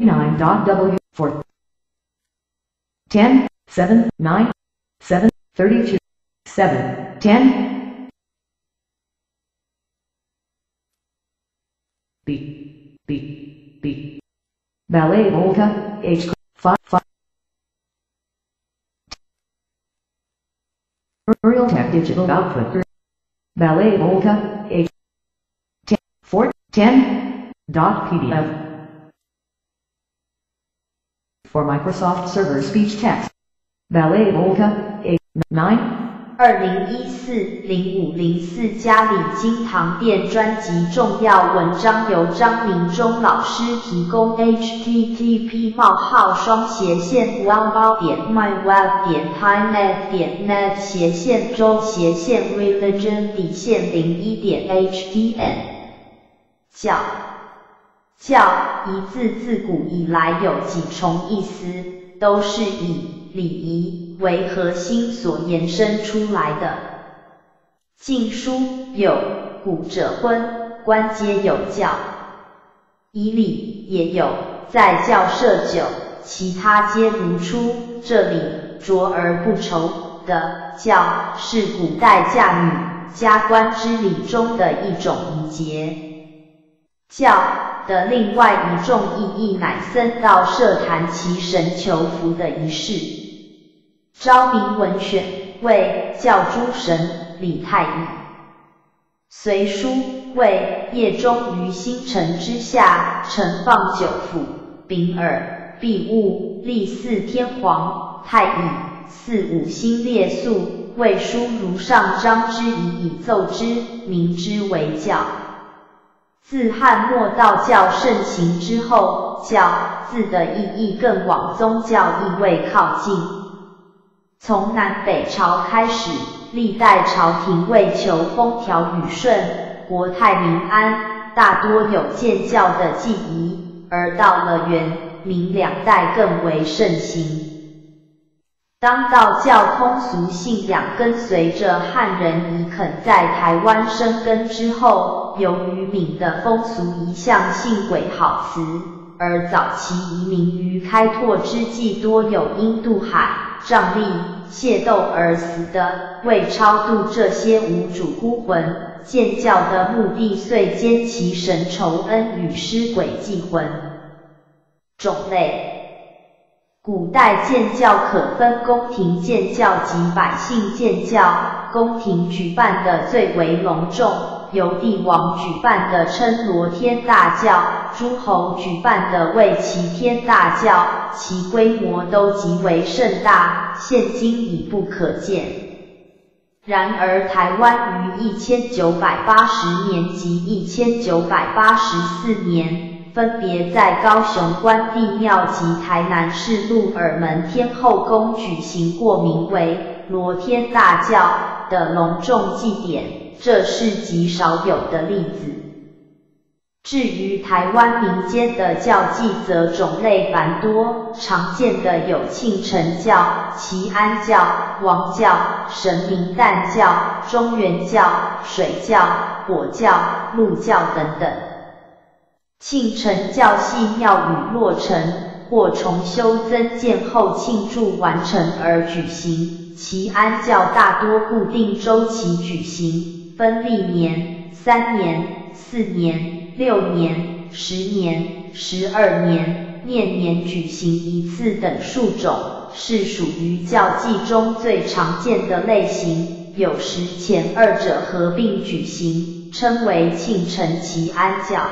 9.w 4 10 7 9 7 32 7 10 B B B. Ballet Volta H 5 5 Realtek Digital Output. Ballet Volta H 10 4 10 dot PDF for Microsoft Server Speech Text. Ballet Volta 8 9二零一四零五零四嘉里金堂店专辑重要文章由张明忠老师提供。http: 冒号双斜线 www 点 myweb 点 highnet 点 net 斜线周斜线 religion 底线零一点 htn 教教一字自古以来有几重意思，都是以礼仪为核心所延伸出来的。晋书有古者婚，官皆有教；以礼也有在教设酒，其他皆如出。这里卓而不愁的教，是古代嫁女加官之礼中的一种礼节。教。的另外一种意义乃僧道设坛祈神求福的仪式。昭明文选为教诸神李太乙。隋书为夜中于星辰之下盛放酒釜，秉耳必物立四天皇太乙，四五星列宿，为书如上章之以以奏之，名之为教。自汉末道教盛行之后，教字的意义更往宗教意味靠近。从南北朝开始，历代朝廷为求风调雨顺、国泰民安，大多有建教的记忆，而到了元、明两代更为盛行。当道教通俗信仰跟随着汉人移垦在台湾生根之后，由于闽的风俗一向信鬼好词，而早期移民于开拓之际多有因渡海、瘴疠、械斗而死的，为超度这些无主孤魂，建教的目的遂兼其神酬恩与施鬼祭魂。种类。古代建教可分宫廷建教及百姓建教，宫廷举办的最为隆重，由帝王举办的称罗天大教，诸侯举办的为齐天大教，其规模都极为盛大，现今已不可见。然而台湾于一千九百八十年及一千九百八十四年。分别在高雄关帝庙及台南市鹿耳门天后宫举行过名为罗天大教的隆重祭典，这是极少有的例子。至于台湾民间的教祭，则种类繁多，常见的有庆城教、祈安教、王教、神明诞教、中原教、水教、火教、鹿教等等。庆城教系庙宇落成或重修增建后庆祝完成而举行，其安教大多固定周期举行，分历年、三年、四年、六年、十年、十二年、年年举行一次等数种，是属于教祭中最常见的类型。有时前二者合并举行，称为庆城祈安教。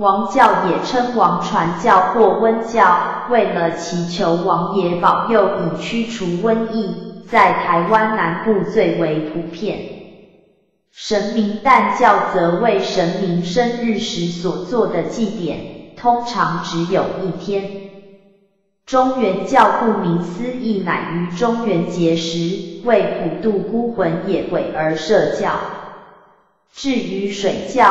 王教也称王传教或温教，为了祈求王爷保佑以驱除瘟疫，在台湾南部最为普遍。神明诞教则为神明生日时所做的祭典，通常只有一天。中元教顾名思义，乃于中元节时为普渡孤魂野鬼而设教。至于水教，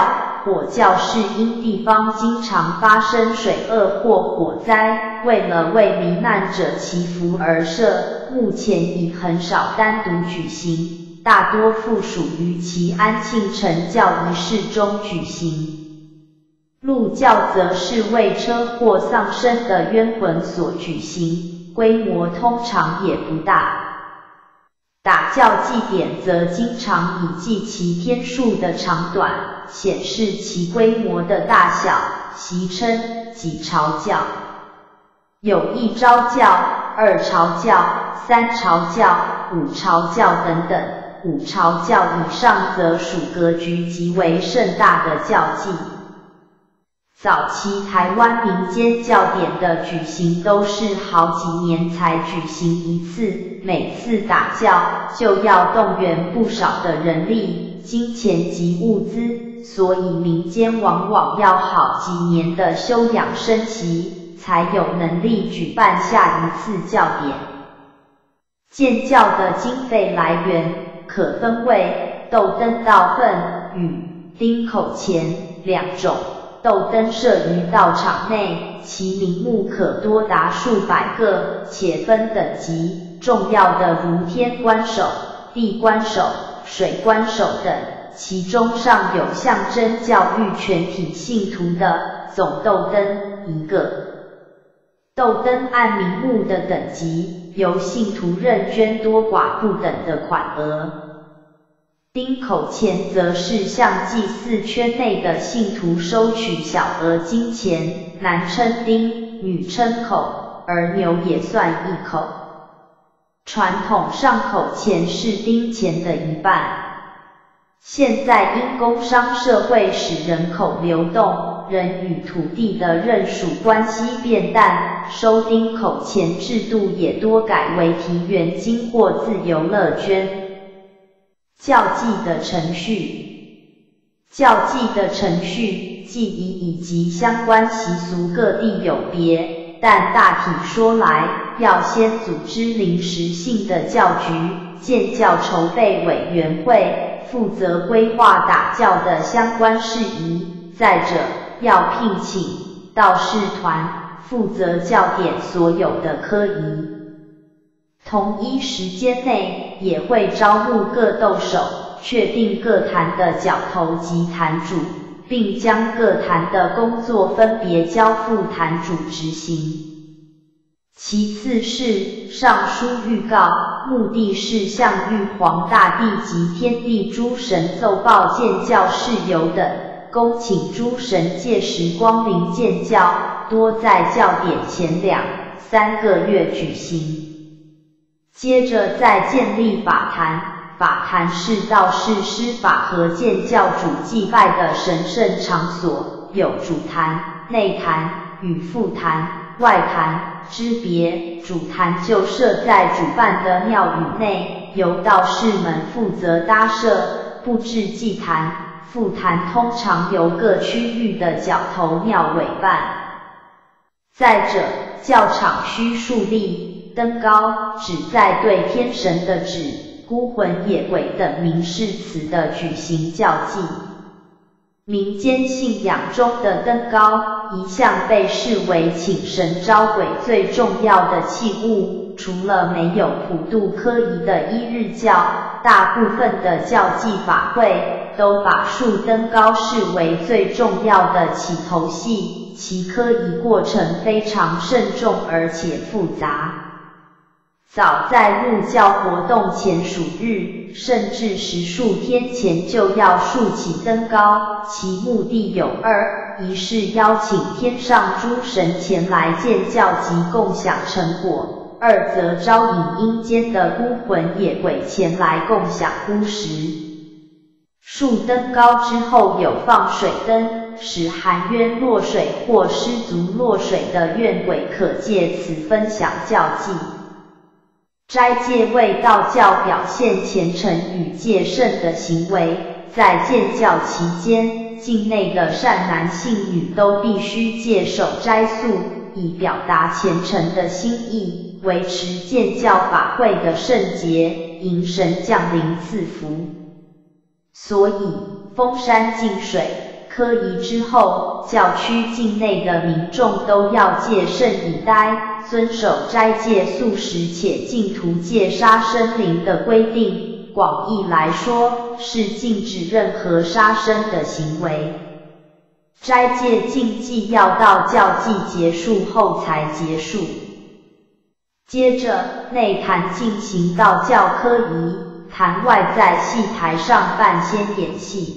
火教是因地方经常发生水厄或火灾，为了为罹难者祈福而设，目前已很少单独举行，大多附属于其安庆城教仪式中举行。路教则是为车祸丧生的冤魂所举行，规模通常也不大。打教祭典则经常以记其天数的长短，显示其规模的大小，习称几朝教。有一朝教、二朝教、三朝教、五朝教等等。五朝教以上则属格局极为盛大的教祭。早期台湾民间教典的举行都是好几年才举行一次，每次打教就要动员不少的人力、金钱及物资，所以民间往往要好几年的休养生息，才有能力举办下一次教典。建教的经费来源可分为斗灯道粪与丁口钱两种。斗灯设于道场内，其名目可多达数百个，且分等级。重要的如天官守、地官守、水官守等，其中尚有象征教育全体信徒的总斗灯一个。斗灯按名目的等级，由信徒任捐多寡不等的款额。丁口钱则是向祭祀圈内的信徒收取小额金钱，男称丁，女称口，而牛也算一口。传统上口钱是丁钱的一半。现在因工商社会使人口流动，人与土地的认属关系变淡，收丁口钱制度也多改为提元金或自由乐捐。教祭的程序，教祭的程序、祭仪以及相关习俗各地有别，但大体说来，要先组织临时性的教局，建教筹备委员会，负责规划打教的相关事宜。再者，要聘请道士团，负责教典所有的科仪。同一时间内也会招募各斗手，确定各坛的角头及坛主，并将各坛的工作分别交付坛主执行。其次是上书预告，目的是向玉皇大帝及天地诸神奏报建教事由等，恭请诸神届时光临建教，多在教典前两三个月举行。接着再建立法坛，法坛是道士施法和建教主祭拜的神圣场所，有主坛、内坛与副坛、外坛之别。主坛就设在主办的庙宇内，由道士们负责搭设、布置祭坛。副坛通常由各区域的角头庙委办。再者，教场需树立。登高旨在对天神的旨、孤魂野鬼等名示词的举行教祭。民间信仰中的登高一向被视为请神招鬼最重要的器物。除了没有普渡科仪的一日教，大部分的教祭法会都把树登高视为最重要的起头戏，其科仪过程非常慎重而且复杂。早在入教活动前数日，甚至十数天前就要竖起登高，其目的有二：一是邀请天上诸神前来见教及共享成果；二则招引阴间的孤魂野鬼前来共享孤食。竖登高之后有放水灯，使含冤落水或失足落水的怨鬼可借此分享教技。斋戒为道教表现虔诚与戒慎的行为，在建教期间，境内的善男信女都必须戒守斋素，以表达虔诚的心意，维持建教法会的圣洁，迎神降临赐福。所以，封山净水。科仪之后，教区境内的民众都要戒慎以待，遵守斋戒素食且禁屠戒杀生灵的规定。广义来说，是禁止任何杀生的行为。斋戒禁忌要到教祭结束后才结束。接着内坛进行道教科仪，坛外在戏台上办先演戏。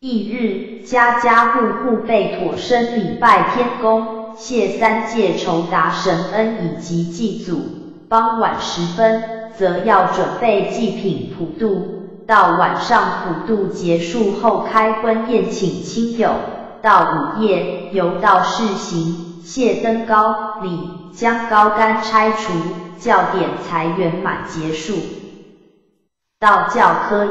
翌日，家家户户备妥身礼拜天公，谢三界酬答神恩以及祭祖。傍晚时分，则要准备祭品普渡，到晚上普渡结束后开婚宴请亲友，到午夜由道士行谢登高礼，将高杆拆除，教典才圆满结束。道教科仪，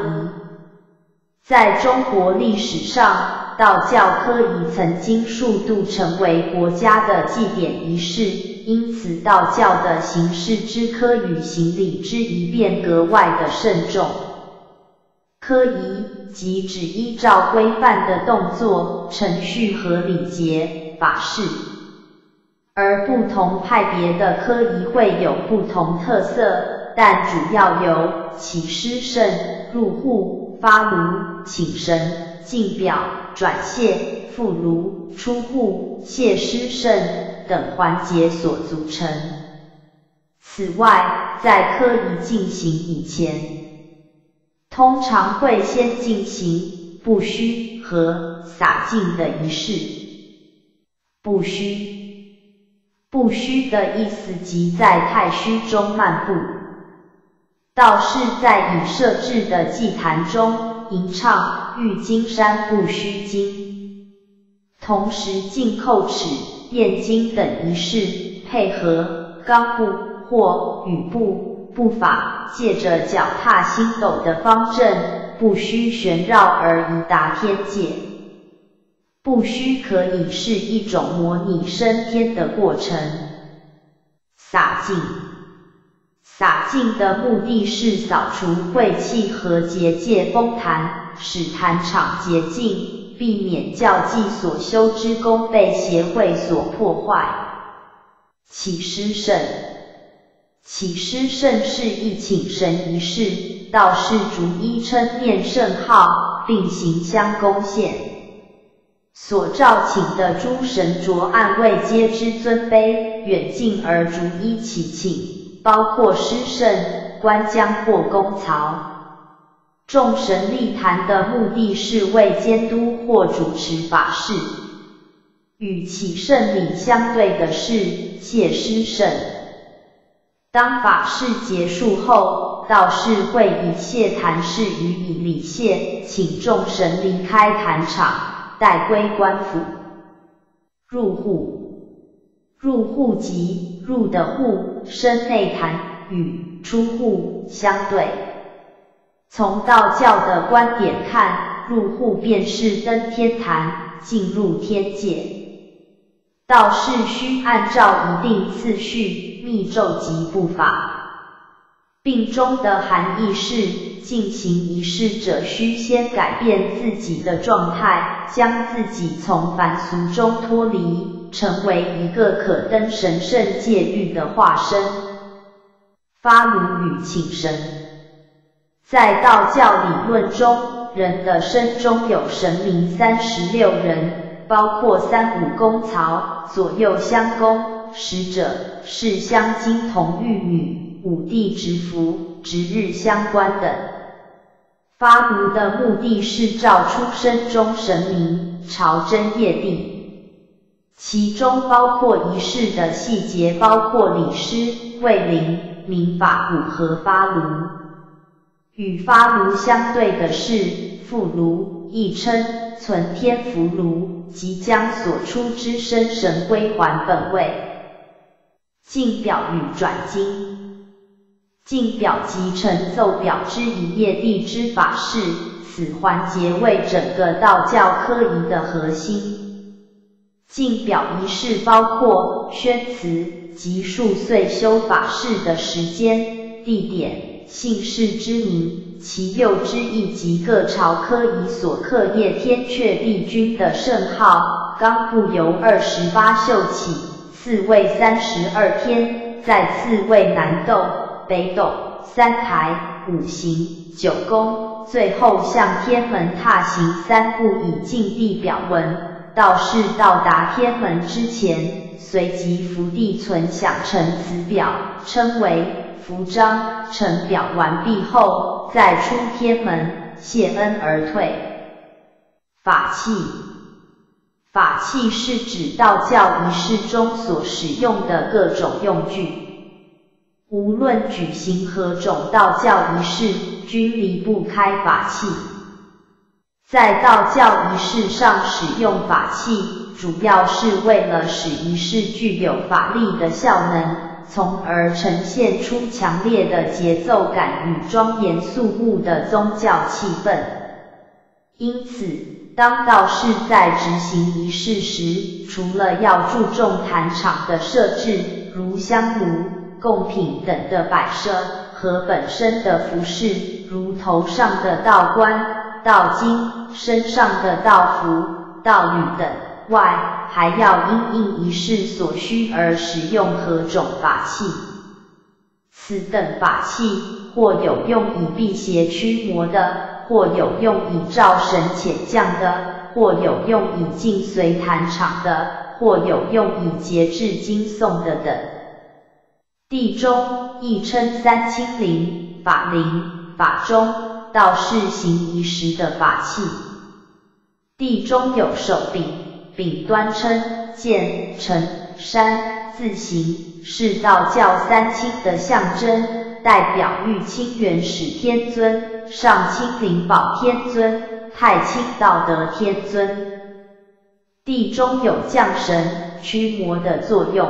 在中国历史上。道教科仪曾经数度成为国家的祭典仪式，因此道教的形式之科与行礼之仪便格外的慎重。科仪即指依照规范的动作、程序和礼节法事，而不同派别的科仪会有不同特色，但主要有起师圣、入户、发炉、请神、敬表。转谢、复炉、出户、谢师圣等环节所组成。此外，在科仪进行以前，通常会先进行不虚和洒净的仪式。不虚，不虚的意思即在太虚中漫步。道士在已设置的祭坛中。吟唱《玉金山不虚经》，同时进叩齿、念经等仪式，配合刚步或雨步步法，借着脚踏星斗的方阵，不虚旋绕而移达天界。不虚可以是一种模拟升天的过程。洒净，洒净的目的是扫除晦气和结界封坛，使坛场洁净，避免教祭所修之功被邪会所破坏。起师圣，起师圣是一请神仪式，道士逐一称念圣号，并行香供献。所召请的诸神着暗位皆之尊卑，远近而逐一起请。包括师圣、官将或公曹，众神立坛的目的是为监督或主持法事。与起圣礼相对的是谢师圣。当法事结束后，道士会以谢坛式予以礼谢，请众神离开坛场，待归官府。入户，入户即入的户。身内坛与出户相对，从道教的观点看，入户便是登天坛，进入天界。道士需按照一定次序、密咒及步法，并中的含义是，进行仪式者需先改变自己的状态，将自己从凡俗中脱离。成为一个可登神圣界域的化身。发炉与请神，在道教理论中，人的身中有神明三十六人，包括三武公曹、左右相公、使者、是相金童玉女、五帝直符、值日相关等。发炉的目的是召出身中神明，朝真业定。其中包括仪式的细节，包括礼师、卫灵、明法鼓和发炉。与发炉相对的是复炉，亦称存天福炉，即将所出之生神归还本位。进表与转经，进表即成奏表之一业地之法事，此环节为整个道教科仪的核心。进表仪式包括宣词及数岁修法事的时间、地点、姓氏之名、其幼之意及各朝科仪所刻叶天阙帝君的圣号。纲部由二十八宿起，次位三十二天，再次位南斗、北斗、三台、五行、九宫，最后向天门踏行三步以进地表文。道士到达天门之前，随即伏地存想成此表，称为符章。成表完毕后，再出天门，谢恩而退。法器，法器是指道教仪式中所使用的各种用具，无论举行何种道教仪式，均离不开法器。在道教仪式上使用法器，主要是为了使仪式具有法力的效能，从而呈现出强烈的节奏感与庄严肃穆的宗教气氛。因此。当道士在执行仪式时，除了要注重坛场的设置，如香炉、贡品等的摆设和本身的服饰，如头上的道冠、道经、身上的道服、道履等外，还要因应仪式所需而使用何种法器。此等法器，或有用以辟邪驱魔的。或有用以照神遣将的，或有用以进随坛场的，或有用以节制经诵的等。地中亦称三清灵、法灵、法中，道士行仪时的法器。地中有手柄，柄端称剑、城、山，字形，是道教三清的象征。代表玉清元始天尊、上清灵宝天尊、太清道德天尊。地中有降神、驱魔的作用。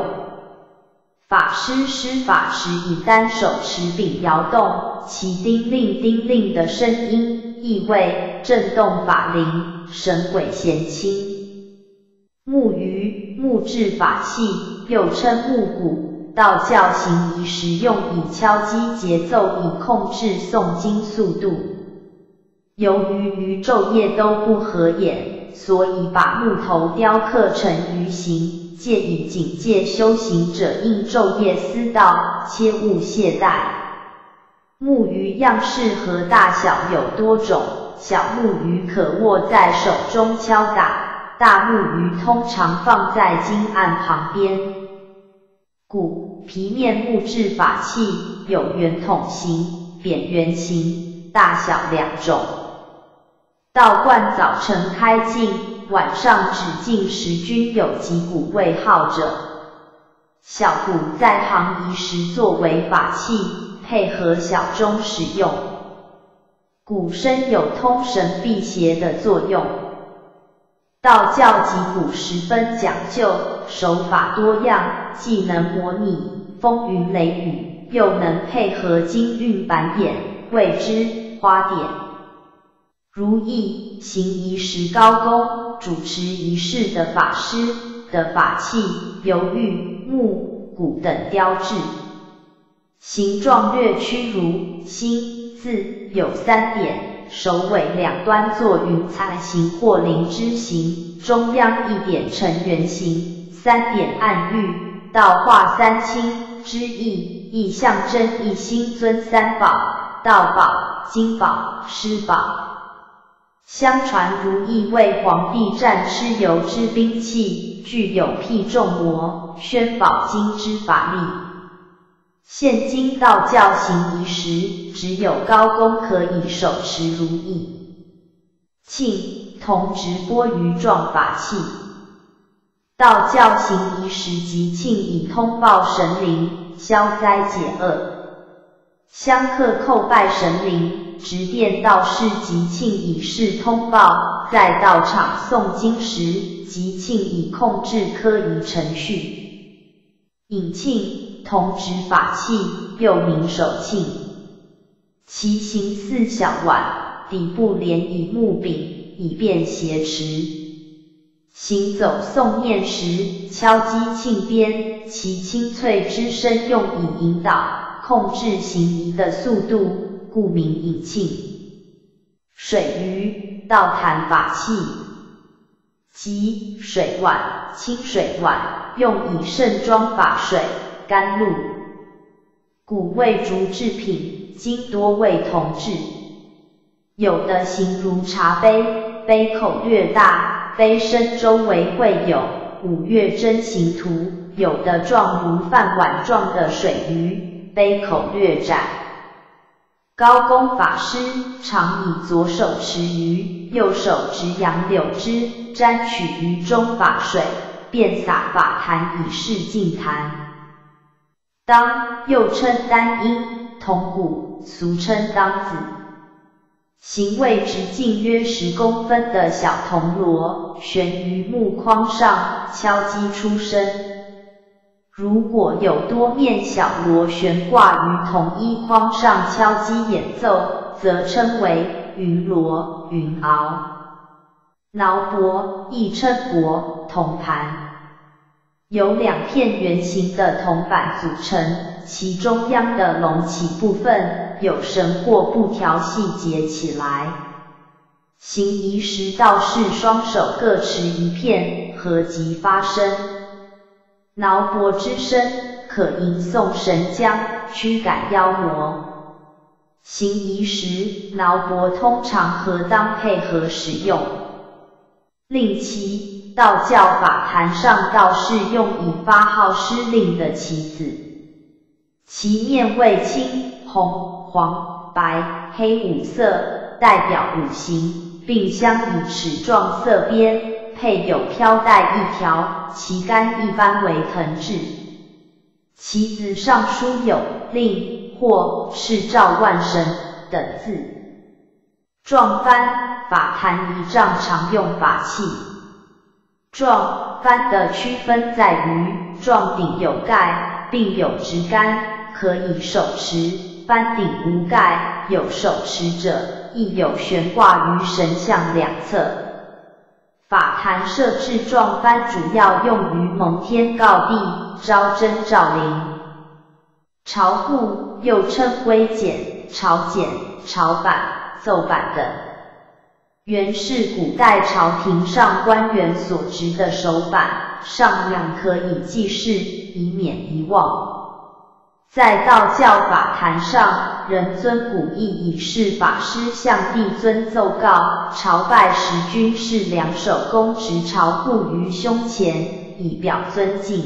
法师施法时以单手持柄摇动，其叮铃叮铃的声音，意味震动法灵、神鬼贤亲。木鱼木质法器，又称木鼓。道教行仪时用以敲击节奏，以控制诵经速度。由于鱼昼夜都不合眼，所以把木头雕刻成鱼形，借以警戒修行者应昼夜思道，切勿懈怠。木鱼样式和大小有多种，小木鱼可握在手中敲打，大木鱼通常放在经案旁边。鼓皮面木质法器有圆筒形、扁圆形，大小两种。道观早晨开镜，晚上止境时均有击鼓为号者。小鼓在行仪时作为法器，配合小钟使用。鼓声有通神辟邪的作用。道教击鼓十分讲究，手法多样，既能模拟风云雷雨，又能配合金韵板眼，谓之花点。如意行仪时高公主持仪式的法师的法器，由玉、木、鼓等雕制，形状略曲如心字，有三点。首尾两端做云彩形或灵芝形，中央一点呈圆形，三点暗喻，道化三清之意，亦象征一心尊三宝，道宝、金宝、师宝。相传如意为皇帝战蚩尤之兵器，具有辟众魔、宣宝经之法力。现今道教行仪时，只有高公可以手持如意庆铜直钵盂状法器。道教行仪时即庆以通报神灵，消灾解厄。香客叩拜神灵，执殿道士即庆以示通报，在道场诵经时，即庆以控制科仪程序。引庆。铜质法器，又名手磬，其形似小碗，底部连以木柄，以便挟持。行走诵念时，敲击磬边，其清脆之声用以引导、控制行仪的速度，故名引磬。水鱼，道坛法器，即水碗、清水碗，用以盛装法水。甘露，古为竹制品，今多为铜制。有的形如茶杯，杯口略大，杯身周围会有五岳真形图，有的状如饭碗状的水鱼，杯口略窄。高公法师常以左手持鱼，右手执杨柳枝，沾取鱼中法水，便洒法坛以示净坛。当又称丹音，铜鼓，俗称当子，形位直径约十公分的小铜锣，悬于木框上，敲击出声。如果有多面小锣悬挂于同一框上敲击演奏，则称为云锣、云鳌。铙钹亦称钹，铜盘由两片圆形的铜板组成，其中央的隆起部分有绳或布条系结起来。行仪时，道士双手各持一片，合击发声。挠钵之声，可吟诵神将，驱赶妖魔。行仪时，挠钵通常合当配合使用。令其，道教法坛上道士用以发号施令的旗子，其面为青、红、黄、白、黑五色，代表五行，并镶以齿状色边。配有飘带一条，旗杆一般为藤制，旗子上书有令或是照万神等字。撞幡法坛仪仗常用法器，撞幡的区分在于撞顶有盖，并有直杆，可以手持；幡顶无盖，有手持者，亦有悬挂于神像两侧。法坛设置状幡，主要用于蒙天告地、招真召灵。朝户又称龟简、朝简、朝板、奏板等，原是古代朝廷上官员所执的手板，上面可以记事，以免遗忘。在道教法坛上，人尊古意以示法师向帝尊奏告，朝拜时均是两手弓直朝护于胸前，以表尊敬。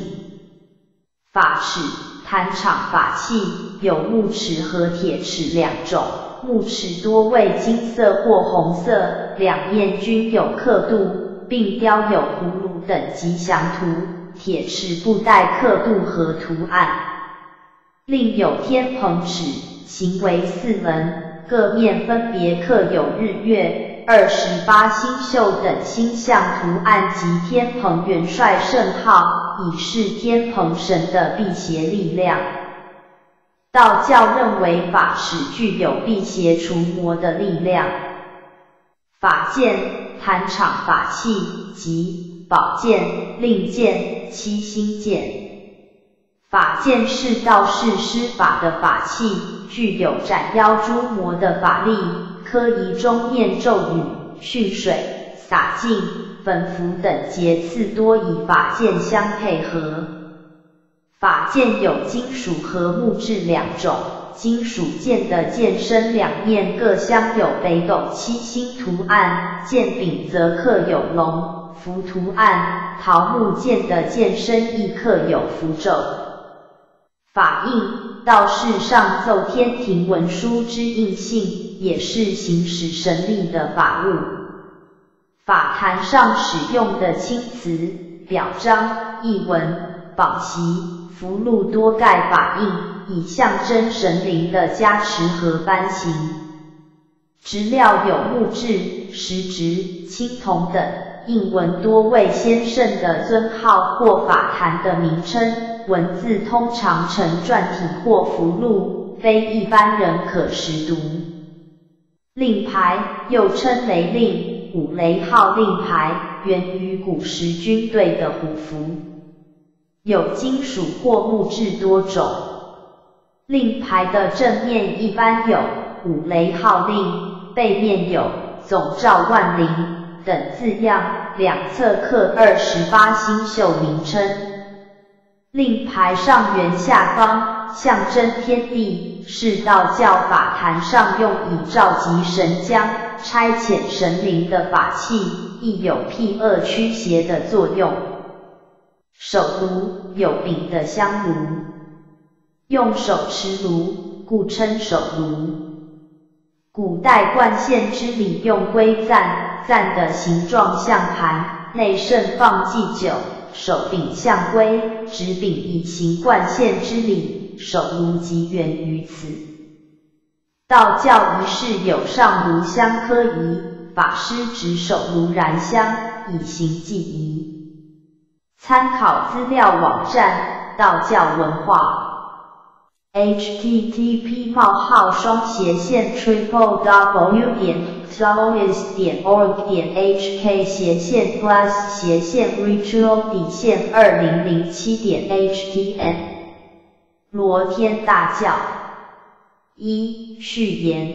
法尺、坛场法器有木尺和铁尺两种，木尺多为金色或红色，两面均有刻度，并雕有葫芦等吉祥图；铁尺不带刻度和图案。另有天蓬尺，形为四门，各面分别刻有日月、二十八星宿等星象图案及天蓬元帅圣号，以示天蓬神的辟邪力量。道教认为法尺具有辟邪除魔的力量。法剑、坛场法器及宝剑、令剑、七星剑。法剑是道士施法的法器，具有斩妖诛魔的法力。科仪中念咒语、蓄水、洒净、粉符等节次多以法剑相配合。法剑有金属和木质两种，金属剑的剑身两面各镶有北斗七星图案，剑柄则刻有龙、符图案。桃木剑的剑身亦刻有符咒。法印，道士上奏天庭文书之印信，也是行使神力的法物。法坛上使用的青瓷、表彰、译文、宝旗、符箓多盖法印，以象征神灵的加持和颁行。质料有木质、石质、青铜等，印文多为先圣的尊号或法坛的名称。文字通常呈篆体或符箓，非一般人可识读。令牌又称雷令，五雷号令牌源于古时军队的虎符，有金属或木质多种。令牌的正面一般有五雷号令，背面有总召万灵等字样，两侧刻二十八星宿名称。令牌上圆下方，象征天地，是道教法坛上用以召集神将、差遣神灵的法器，亦有辟恶驱邪的作用。手炉有柄的香炉，用手持炉，故称手炉。古代冠县之礼用龟赞，赞的形状像盘，内盛放祭酒，手柄像龟，指柄以行冠县之礼，手炉即源于此。道教仪式有上炉香科仪，法师执手炉燃香，以行祭仪。参考资料网站：道教文化。http: 冒号双斜线 triple w 点 taoist 点 org 点 hk 斜线 plus 斜线 ritual 底线二零零七点 htm 罗天大教。一序言：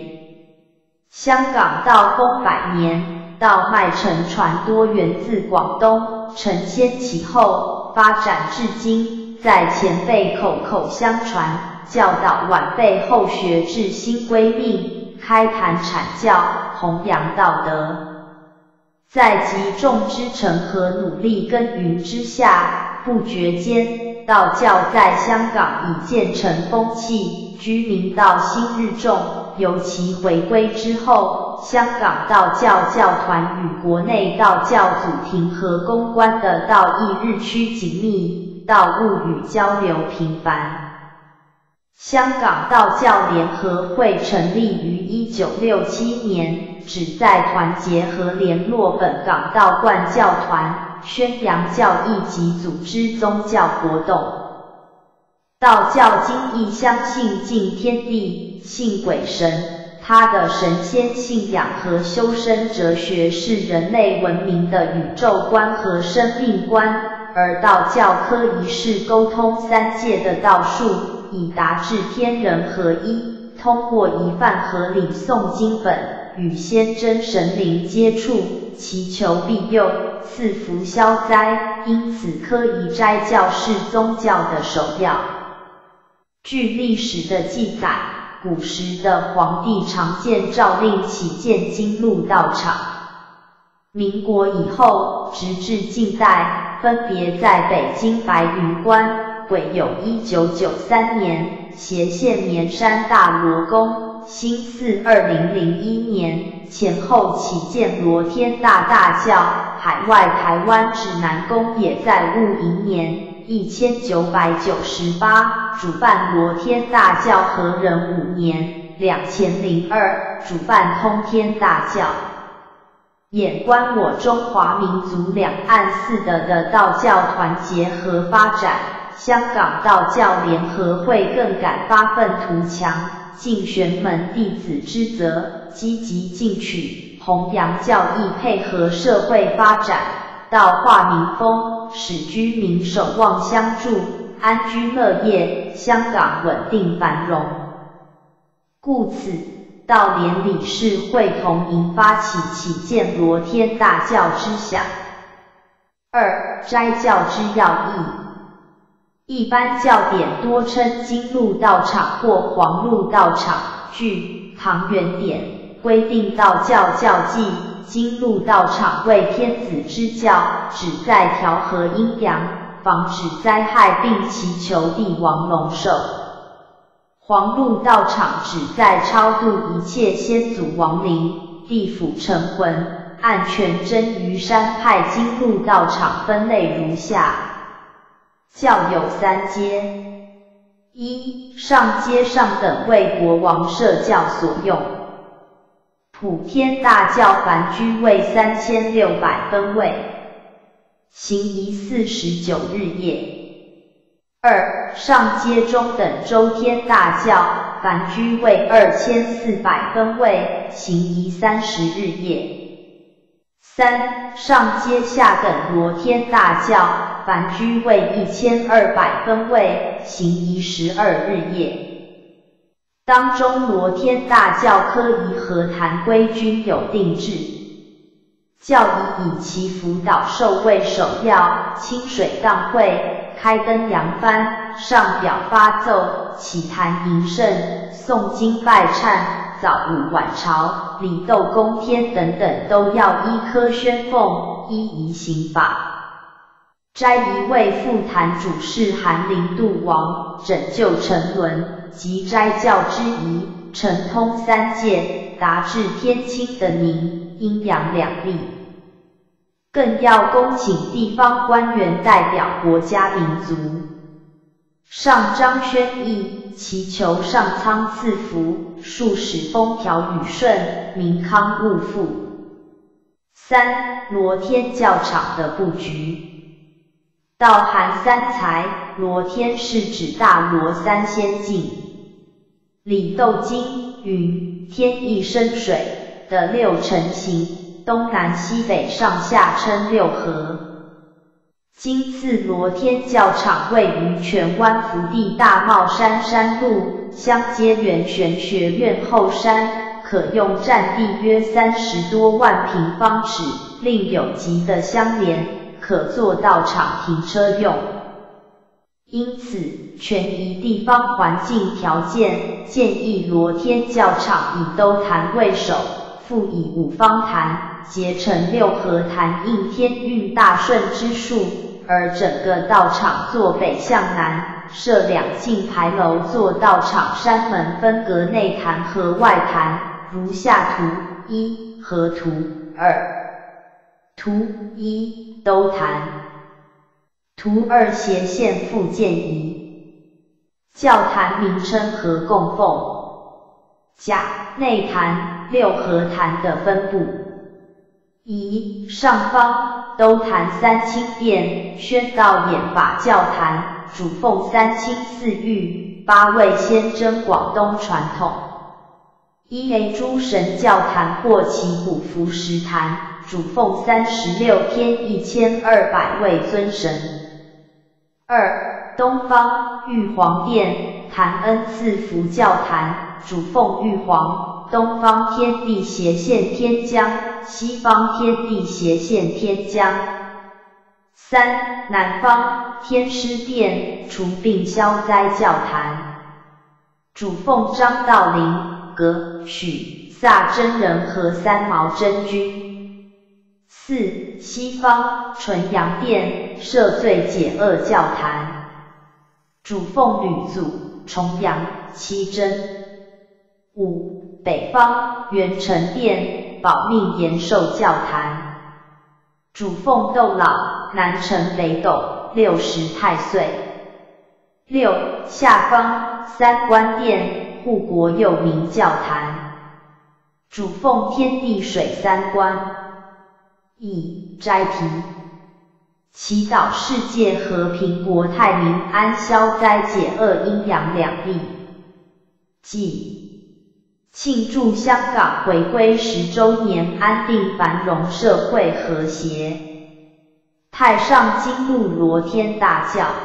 香港道风百年，道脉沉传多源自广东，承先启后，发展至今，在前辈口口相传。教导晚辈后学至心归命，开坛阐教，弘扬道德。在集众之诚和努力耕耘之下，不觉间，道教在香港已渐成风气，居民道心日重。尤其回归之后，香港道教教团与国内道教祖庭和公关的道义日趋紧密，道务与交流频繁。香港道教联合会成立于一九六七年，旨在团结和联络本港道观教团，宣扬教义及组织宗教活动。道教经义相信敬天地，信鬼神，他的神仙信仰和修身哲学是人类文明的宇宙观和生命观，而道教科仪是沟通三界的道术。以达至天人合一，通过一饭和礼诵经本，与先真神灵接触，祈求庇佑、赐福消灾。因此，科仪斋教是宗教的首要。据历史的记载，古时的皇帝常见诏令起建金鹿道场。民国以后，直至近代，分别在北京白云观。癸酉一九九三年，斜县绵山大罗宫；新寺二零零一年前后起建罗天大大教。海外台湾指南宫也在戊寅年一千九百九十八主办罗天大教和仁五年两千零二主办通天大教。眼观我中华民族两岸四德的道教团结和发展。香港道教联合会更敢发愤图强，尽玄门弟子之责，积极进取，弘扬教义，配合社会发展，道化民风，使居民守望相助，安居乐业，香港稳定繁荣。故此，道联理事会同营发起起建罗天大教之想。二斋教之要义。一般教典多称金鹿道场或黄鹿道场。据《唐元典》规定，道教教金鹿道场为天子之教，旨在调和阴阳，防止灾害，并祈求帝王龙寿。黄鹿道场旨在超度一切先祖亡灵、地府成魂。按全真于山派金鹿道场分类如下。教有三阶：一、上阶上等为国王设教所用，普天大教凡居位三千六百分位，行仪四十九日夜。二、上阶中等周天大教凡居位二千四百分位，行仪三十日夜。三、上阶下等罗天大教。凡居位一千二百分位，行仪十二日夜。当中罗天大教科仪和坛规均有定制，教仪以祈福导受为首要，清水荡会，开灯扬幡，上表发奏，起坛迎圣，诵经拜忏，早午晚朝、礼斗公天等等，都要依科宣奉，依仪行法。斋一位副坛主事韩陵度王，拯救沉沦，及斋教之仪，神通三界，达至天清的明，阴阳两立。更要恭请地方官员代表国家民族，上张宣义，祈求上苍赐福，数使风调雨顺，民康物富。三罗天教场的布局。道含三才，罗天是指大罗三仙境。李斗金云：天意生水的六成形，东南西北上下称六合。今次罗天教场位于荃湾福地大帽山山路，相接元玄学院后山，可用占地约三十多万平方尺，另有极的相连。可做道场停车用，因此全宜地方环境条件，建议罗天教场以兜坛为首，复以五方坛结成六合坛，应天运大顺之术。而整个道场坐北向南，设两进牌楼，做道场山门，分隔内坛和外坛，如下图一和图二。图一都坛，图二斜线附件一，教坛名称和供奉。甲内坛六合坛的分布。一上方都坛三清殿，宣道演法教坛，主奉三清四御八位仙真广东传统。一 A 诸神教坛或其古服石坛。主奉三十六天一千二百位尊神。二东方玉皇殿坛恩赐福教坛，主奉玉皇，东方天地斜线天将，西方天地斜线天将。三南方天师殿除病消灾教坛，主奉张道陵、葛许萨真人和三毛真君。四西方纯阳殿赦罪解厄教坛，主奉吕祖、重阳、七真。五北方元成殿保命延寿教坛，主奉窦老、南城北斗、六十太岁。六下方三官殿护国佑民教坛，主奉天地水三官。一斋题，祈祷世界和平、国泰民安、消灾解厄、阴阳两立。即庆祝香港回归十周年，安定繁荣，社会和谐。太上金鹿罗天大教，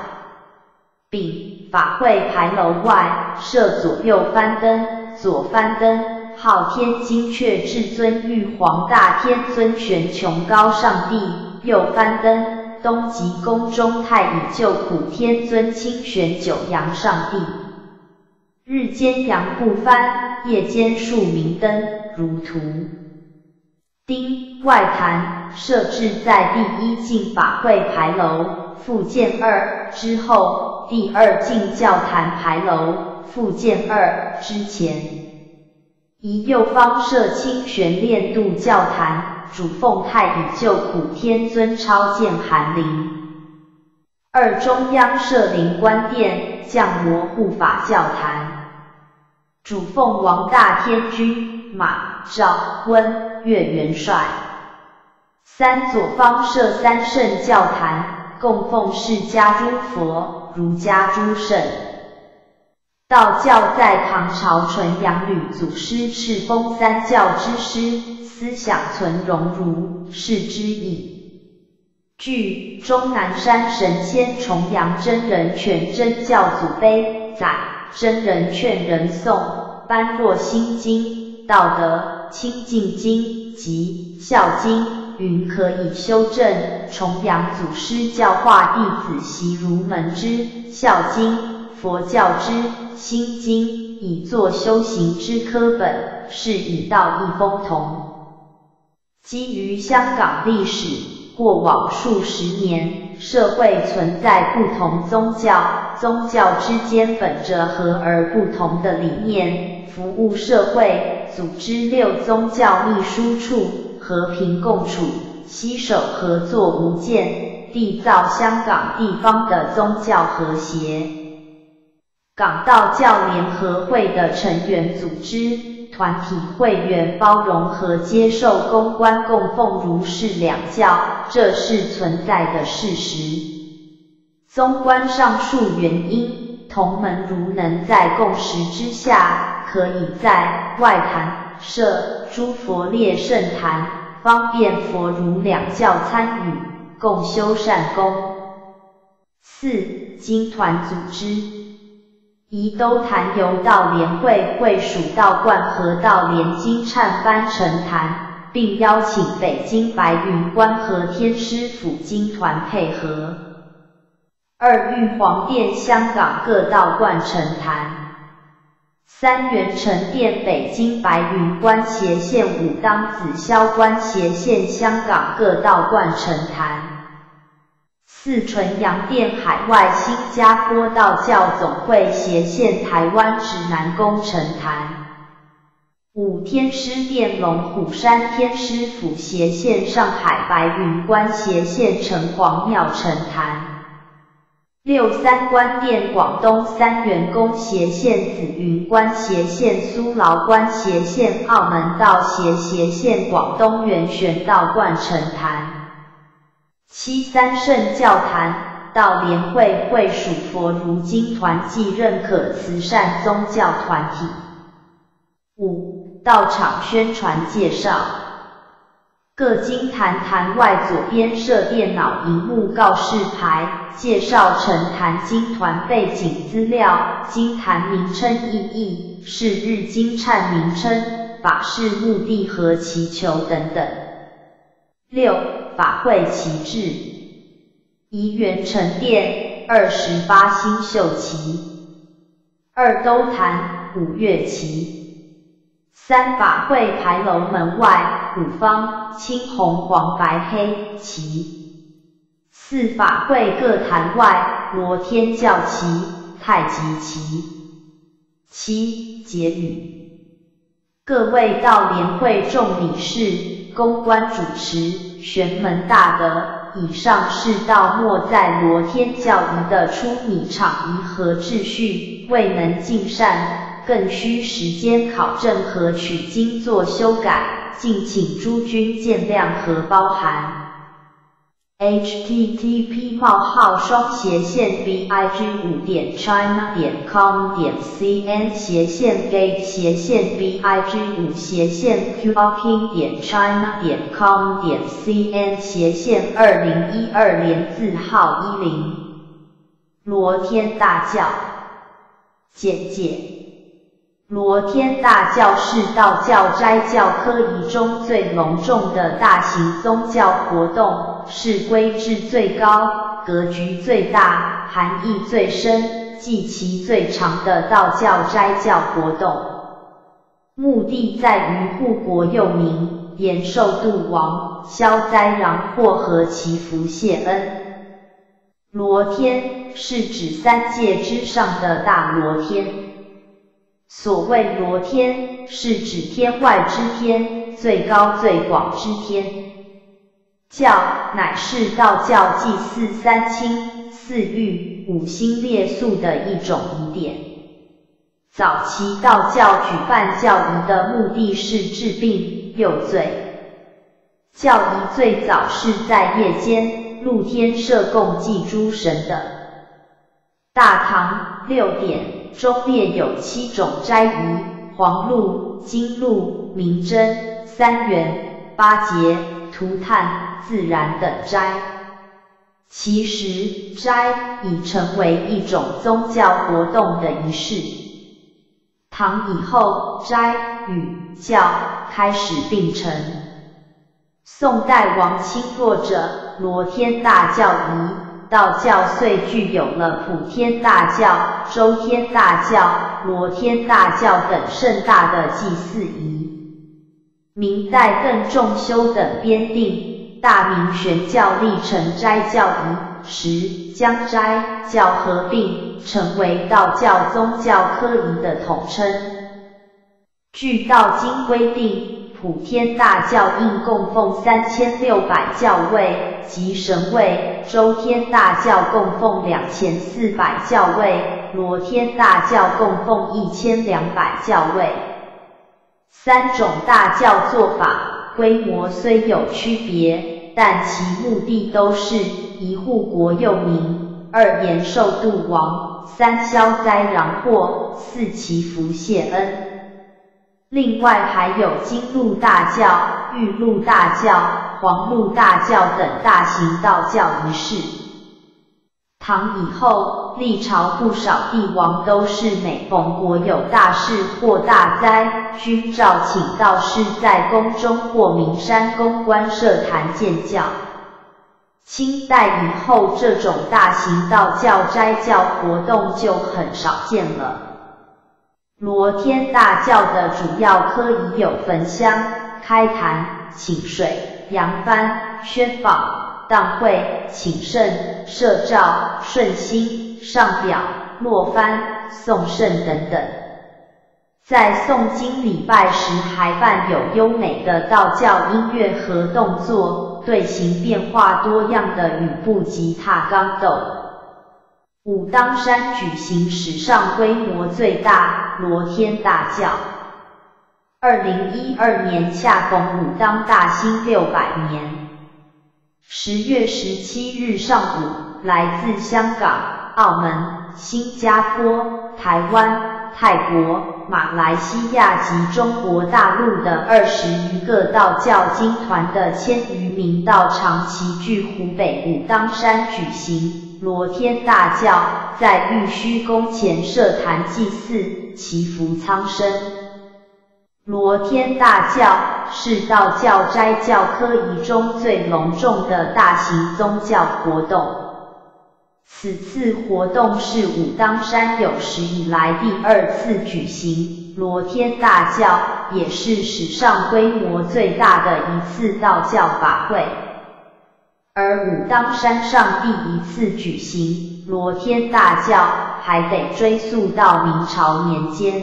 丙法会牌楼外设左右翻灯，左翻灯。昊天金阙至尊玉皇大天尊玄穹高上帝，右翻灯，东极宫中太乙救苦天尊清玄九阳上帝。日间阳不翻，夜间数明灯，如图。丁外坛设置在第一进法会牌楼附件二之后，第二进教坛牌楼附件二之前。一右方设清玄炼度教坛，主奉太乙救苦天尊超见寒灵。二中央设灵官殿，降魔护法教坛，主奉王大天君、马、赵、温、岳元帅。三左方设三圣教坛，供奉释迦诸佛、儒家诸圣。道教在唐朝纯阳吕祖师敕封三教之师，思想存荣儒是之矣。据终南山神仙重阳真人全真教祖碑载，真人劝人诵般若心经、道德清净经及孝经，云可以修正重阳祖师教化弟子习儒门之孝经。佛教之心经，以作修行之科本，是以道义风同。基于香港历史过往数十年，社会存在不同宗教，宗教之间本着和而不同的理念，服务社会，组织六宗教秘书处，和平共处，携手合作无间，缔造香港地方的宗教和谐。港道教联合会的成员组织。团体会员包容和接受公关供奉儒释两教，这是存在的事实。综观上述原因，同门儒能在共识之下，可以在外坛设诸佛列圣坛，方便佛儒两教参与，共修善功。四经团组织。宜都坛由道联会会属道观和道联金忏班成坛，并邀请北京白云观和天师府经团配合。二玉皇殿香港各道观成坛。三元城殿北京白云观斜线武当紫霄观斜线香港各道观成坛。四纯阳殿海外新加坡道教总会斜线台湾指南宫城坛。五天师殿龙虎山天师府斜线上海白云观斜线城隍庙城坛。六三官殿广东三元宫斜线紫云观斜线苏劳观斜线澳门道斜斜线广东元玄道观城坛。七三圣教坛道联会会属佛如经团契认可慈善宗教团体。五道场宣传介绍，各经坛坛外左边设电脑荧幕告示牌，介绍成坛经团背景资料、经坛名称意义、是日经忏名称、法事目的和祈求等等。六。法会旗帜，怡园城殿二十八星宿旗，二都坛五月旗，三法会牌楼门外五方青红黄白黑旗，四法会各坛外罗天教旗、太极旗，七结语，各位道联会众理事、公关主持。玄门大德，以上是道末在罗天教仪的出米场仪和秩序，未能尽善，更需时间考证和取经做修改，敬请诸君见谅和包涵。Http: 冒号双斜线 b i g 5点 china 点 com 点 c n 斜线 gate 斜线 b i g 5斜线 q o k i n g 点 china 点 com 点 cn 斜线二零一二年字号一零罗天大教简介。罗天大教是道教斋教科仪中最隆重的大型宗教活动，是规制最高、格局最大、含义最深、祭期最长的道教斋教活动。目的在于护国佑民、延寿度亡、消灾攘祸和祈福谢恩。罗天是指三界之上的大罗天。所谓罗天，是指天外之天，最高最广之天。教乃是道教祭祀三清、四御、五星列宿的一种仪典。早期道教举办教仪的目的是治病救罪。教仪最早是在夜间露天设供祭诸神的。大唐六典。中列有七种斋仪：黄露、金露、明真、三元、八节、涂炭、自然等斋。其实，斋已成为一种宗教活动的仪式。唐以后，斋与教开始并成。宋代王钦作者《罗天大教仪》道教遂具有了普天大教、周天大教、罗天大教等盛大的祭祀仪。明代邓仲修等编定《大明玄教历程斋教仪》时，将斋教合并，成为道教宗教科仪的统称。据《道经》规定，普天大教应供奉三千六百教位及神位，周天大教供奉两千四百教位，罗天大教供奉一千两百教位。三种大教做法规模虽有区别，但其目的都是一护国佑民，二延寿度亡，三消灾攘祸，四祈福谢恩。另外还有金鹿大教、玉鹿大教、黄鹿大教等大型道教仪式。唐以后，历朝不少帝王都是每逢国有大事或大灾，均召请道士在宫中或名山宫观设坛建教。清代以后，这种大型道教斋教活动就很少见了。罗天大教的主要科仪有焚香、开坛、请水、扬幡、宣访。荡会、请圣、摄照、顺心、上表、落幡、送圣等等。在诵经礼拜时，还伴有优美的道教音乐和动作，队形变化多样的雨步及踏钢斗。武当山举行史上规模最大罗天大教。二零一二年恰逢武当大兴六百年。十月十七日上午，来自香港、澳门、新加坡、台湾、泰国、马来西亚及中国大陆的二十余个道教经团的千余名道长齐聚湖北武当山举行罗天大教，在玉虚宫前设坛祭祀，祈福苍生。罗天大教是道教斋教科仪中最隆重的大型宗教活动。此次活动是武当山有史以来第二次举行罗天大教，也是史上规模最大的一次道教法会。而武当山上第一次举行罗天大教，还得追溯到明朝年间。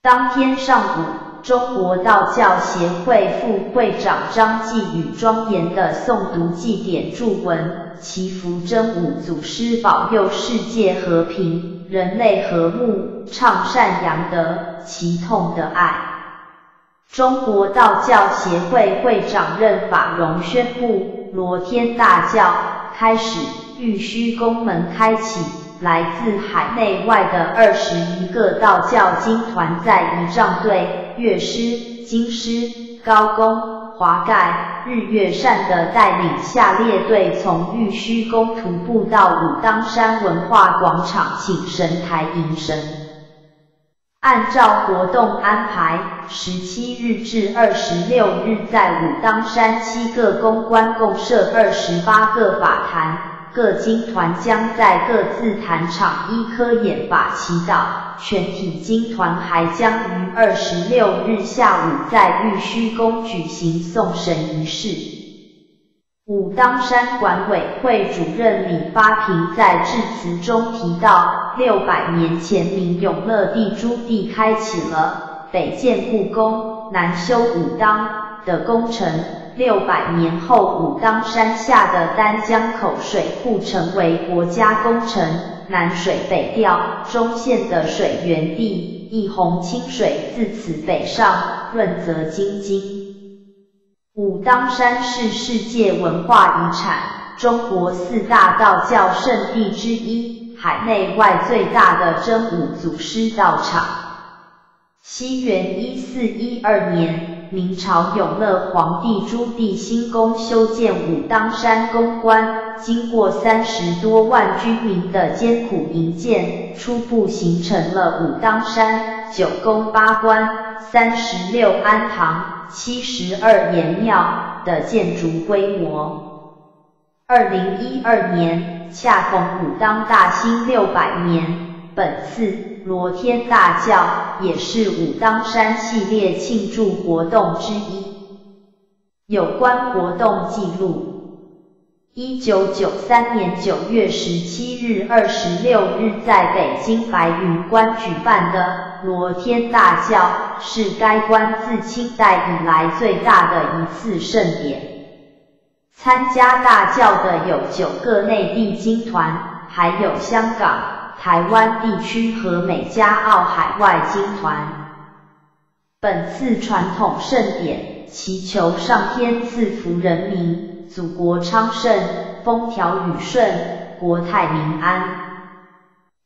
当天上午，中国道教协会副会长张继宇庄严地诵读祭典祝文，祈福真武祖师保佑世界和平、人类和睦、唱善扬德、祈痛的爱。中国道教协会会长任法荣宣布，罗天大教开始，玉虚宫门开启。来自海内外的二十一个道教经团，在仪仗队、乐师、京师、高公、华盖、日月善的带领下，列队从玉虚宫徒步到武当山文化广场请神台迎神。按照活动安排，十七日至二十六日，在武当山七个宫关共设二十八个法坛。各经团将在各自坛场依科演法祈祷，全体经团还将于二十六日下午在玉虚宫举行送神仪式。武当山管委会主任李发平在致辞中提到，六百年前明永乐帝朱棣开启了北建故宫、南修武当的工程。六百年后，武当山下的丹江口水库成为国家工程，南水北调，中线的水源地，一泓清水自此北上，润泽津津。武当山是世界文化遗产，中国四大道教圣地之一，海内外最大的真武祖师道场。西元一四一二年。明朝永乐皇帝朱棣兴宫修建武当山宫关，经过三十多万居民的艰苦营建，初步形成了武当山九宫八关、三十六庵堂、七十二阎庙的建筑规模。二零一二年恰逢武当大兴六百年，本次罗天大教也是武当山系列庆祝活动之一。有关活动记录：一九九三年九月十七日、二十六日在北京白云观举办的罗天大教，是该观自清代以来最大的一次盛典。参加大教的有九个内地经团，还有香港、台湾地区和美加澳海外经团。本次传统盛典，祈求上天赐福人民，祖国昌盛，风调雨顺，国泰民安。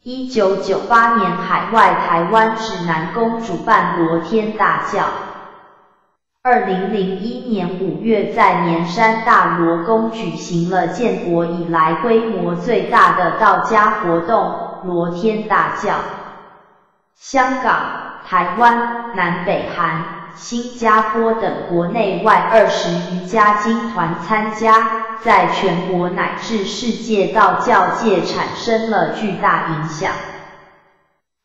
一九九八年，海外台湾指南宫主办罗天大教。二零零一年五月，在绵山大罗宫举行了建国以来规模最大的道家活动——罗天大教。香港、台湾、南北韩、新加坡等国内外二十余家经团参加，在全国乃至世界道教界产生了巨大影响。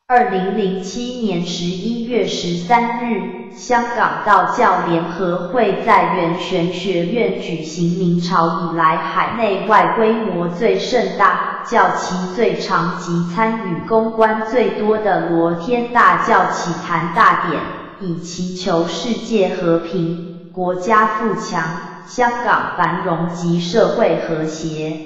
二零零七年十一月十三日，香港道教联合会在元玄学院举行明朝以来海内外规模最盛大、教期最长及参与公关最多的罗天大教祈坛大典，以祈求世界和平、国家富强、香港繁荣及社会和谐。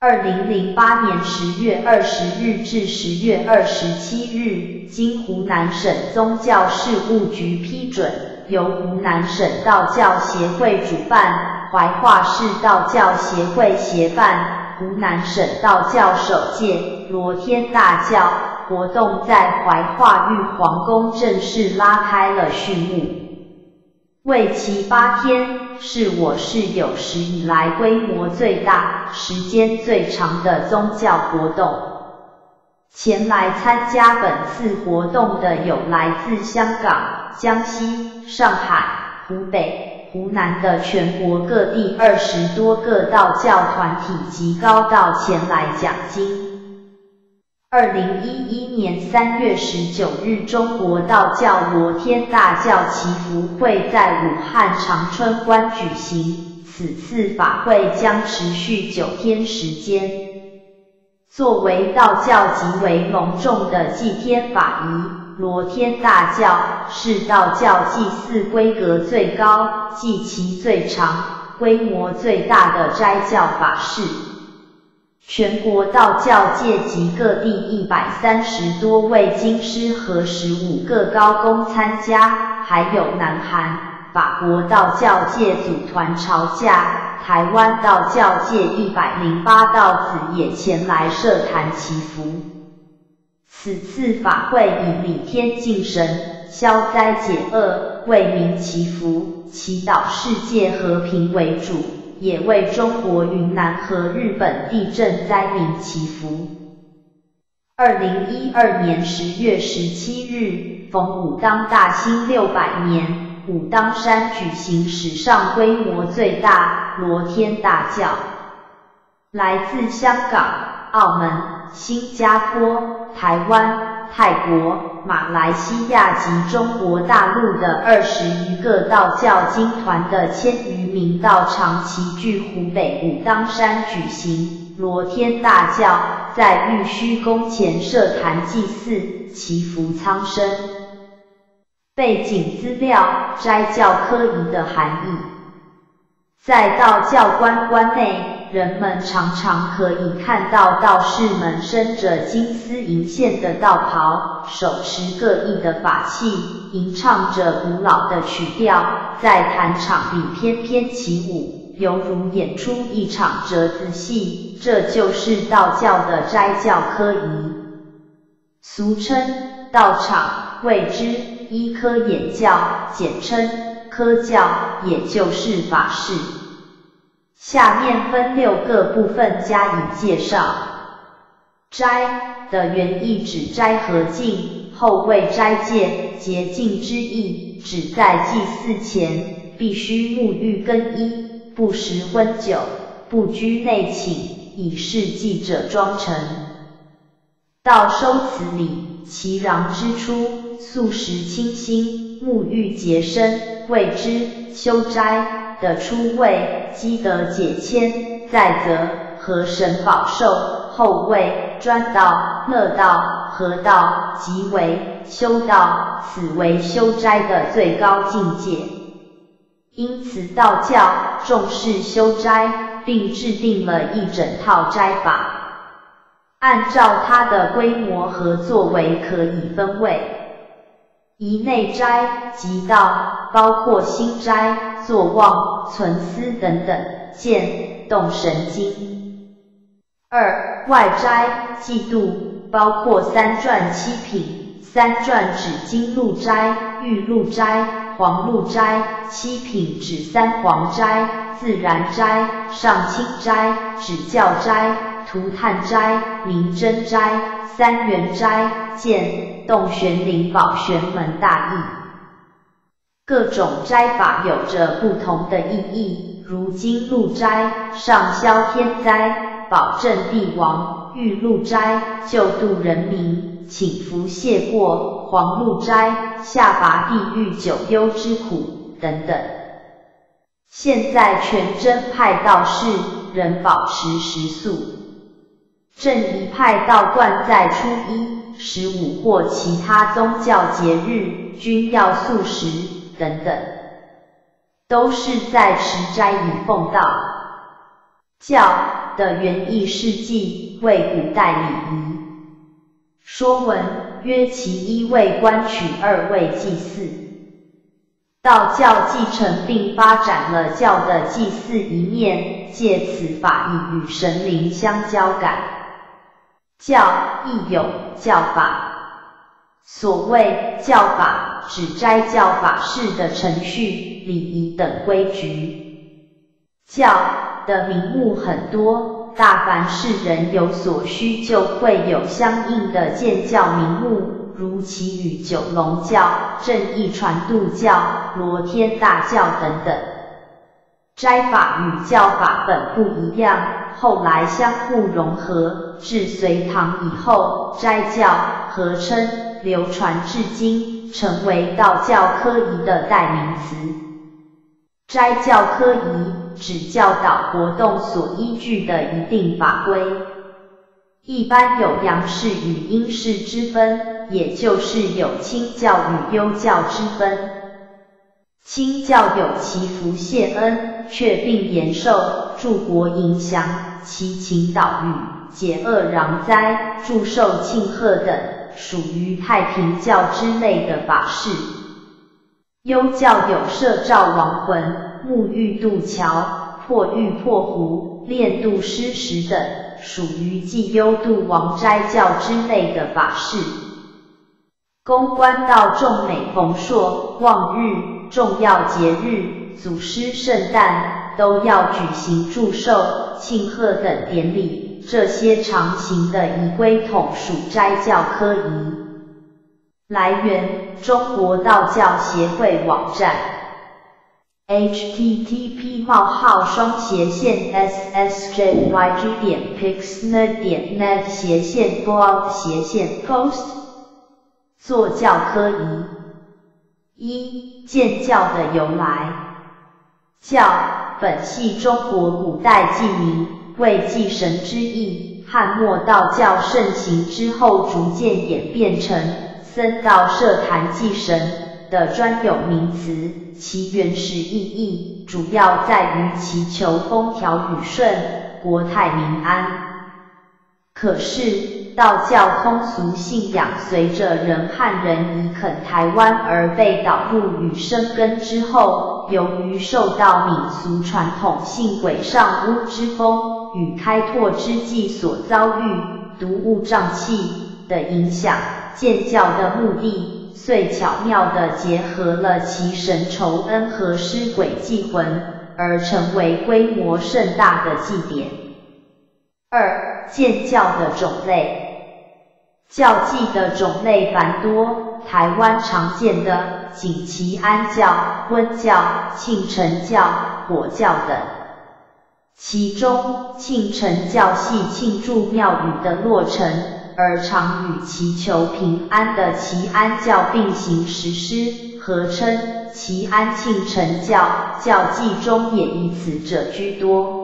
二零零八年十月二十日至十月二十七日，经湖南省宗教事务局批准，由湖南省道教协会主办，怀化市道教协会协办，湖南省道教首届罗天大教活动在怀化玉皇宫正式拉开了序幕。为期八天，是我市有史以来规模最大、时间最长的宗教活动。前来参加本次活动的有来自香港、江西、上海、湖北、湖南的全国各地二十多个道教团体及高道前来讲经。二零一一年三月十九日，中国道教罗天大教祈福会在武汉长春观举行。此次法会将持续九天时间。作为道教极为隆重的祭天法仪，罗天大教是道教祭祀规格最高、祭期最长、规模最大的斋教法事。全国道教界及各地一百三十多位经师和十五个高工参加，还有南韩、法国道教界组团朝驾，台湾道教界一百零八道子也前来设坛祈福。此次法会以礼天敬神、消灾解厄、为民祈福、祈祷世界和平为主。也为中国云南和日本地震灾民祈福。二零一二年十月十七日，逢武当大兴六百年，武当山举行史上规模最大罗天大教。来自香港、澳门、新加坡、台湾、泰国。马来西亚及中国大陆的二十余个道教经团的千余名道长齐聚湖北武当山举行罗天大教，在玉虚宫前设坛祭祀，祈福苍生。背景资料：斋教科仪的含义，在道教观观内。人们常常可以看到道士们身着金丝银线的道袍，手持各异的法器，吟唱着古老的曲调，在坛场里翩翩起舞，犹如演出一场折子戏。这就是道教的斋教科仪，俗称道场，谓之一科演教，简称科教，也就是法事。下面分六个部分加以介绍。斋的原意指斋和净，后谓斋戒，洁净之意，指在祭祀前必须沐浴更衣，不食荤酒，不居内寝，以示祭者庄臣。道收此礼，其壤之初，素食清心，沐浴洁身，谓之修斋的初位，积德解千，再则河神保寿，后位专道、乐道、合道，即为修道，此为修斋的最高境界。因此道教重视修斋，并制定了一整套斋法。按照它的规模和作为可以分为一内斋即道，包括心斋、坐忘、存思等等，见动神经；二外斋即度，包括三转七品，三转指金鹿斋、玉鹿斋、黄鹿斋，七品指三皇斋、自然斋、上清斋、指教斋。涂炭斋、明真斋、三元斋、见洞玄灵宝玄门大义。各种斋法有着不同的意义，如金鹿斋上消天灾，保镇帝王；玉鹿斋救度人民，请福谢过；黄鹿斋下拔地狱九幽之苦等等。现在全真派道士仍保持食素。正一派道观在初一、十五或其他宗教节日均要素食等等，都是在持斋以奉道。教的原意是祭为古代礼仪。说文曰：其一为官取，二为祭祀。道教继承并发展了教的祭祀一面，借此法义与神灵相交感。教亦有教法，所谓教法，指斋教法事的程序、礼仪等规矩。教的名目很多，大凡是人有所需，就会有相应的建教名目，如祈雨九龙教、正义传度教、罗天大教等等。斋法与教法本不一样，后来相互融合，至隋唐以后，斋教合称，流传至今，成为道教科仪的代名词。斋教科仪指教导活动所依据的一定法规，一般有阳世与阴世之分，也就是有清教与幽教之分。清教有祈福谢恩、却病延寿、助国迎祥、祈晴岛屿、解厄攘灾、祝寿庆贺等，属于太平教之类的法事。幽教有摄照亡魂、沐浴渡桥、破玉破壶、炼度施食等，属于祭幽度亡斋教之类的法事。公关道众美逢朔、望日。重要节日、祖师圣诞都要举行祝寿、庆贺等典礼，这些长形的仪规统属斋教科仪。来源：中国道教协会网站。http: 冒号双斜线 ssjyg 点 pixnet 点 net 斜线 blog 斜线 post 做教科仪一。建教的由来，教本系中国古代祭名，为祭神之意。汉末道教盛行之后，逐渐演变成僧道设坛祭神的专有名词。其原始意义主要在于祈求风调雨顺、国泰民安。可是。道教通俗信仰随着人汉人移垦台湾而被导入与生根之后，由于受到民俗传统性鬼上巫之风与开拓之际所遭遇毒物瘴气的影响，建教的目的遂巧妙地结合了其神酬恩和施鬼祭魂，而成为规模盛大的祭典。二、建教的种类。教祭的种类繁多，台湾常见的仅其安教、婚教、庆成教、火教等。其中庆辰教系庆祝庙宇的落成，而常与祈求平安的祈安教并行实施，合称祈安庆辰教。教祭中也以此者居多。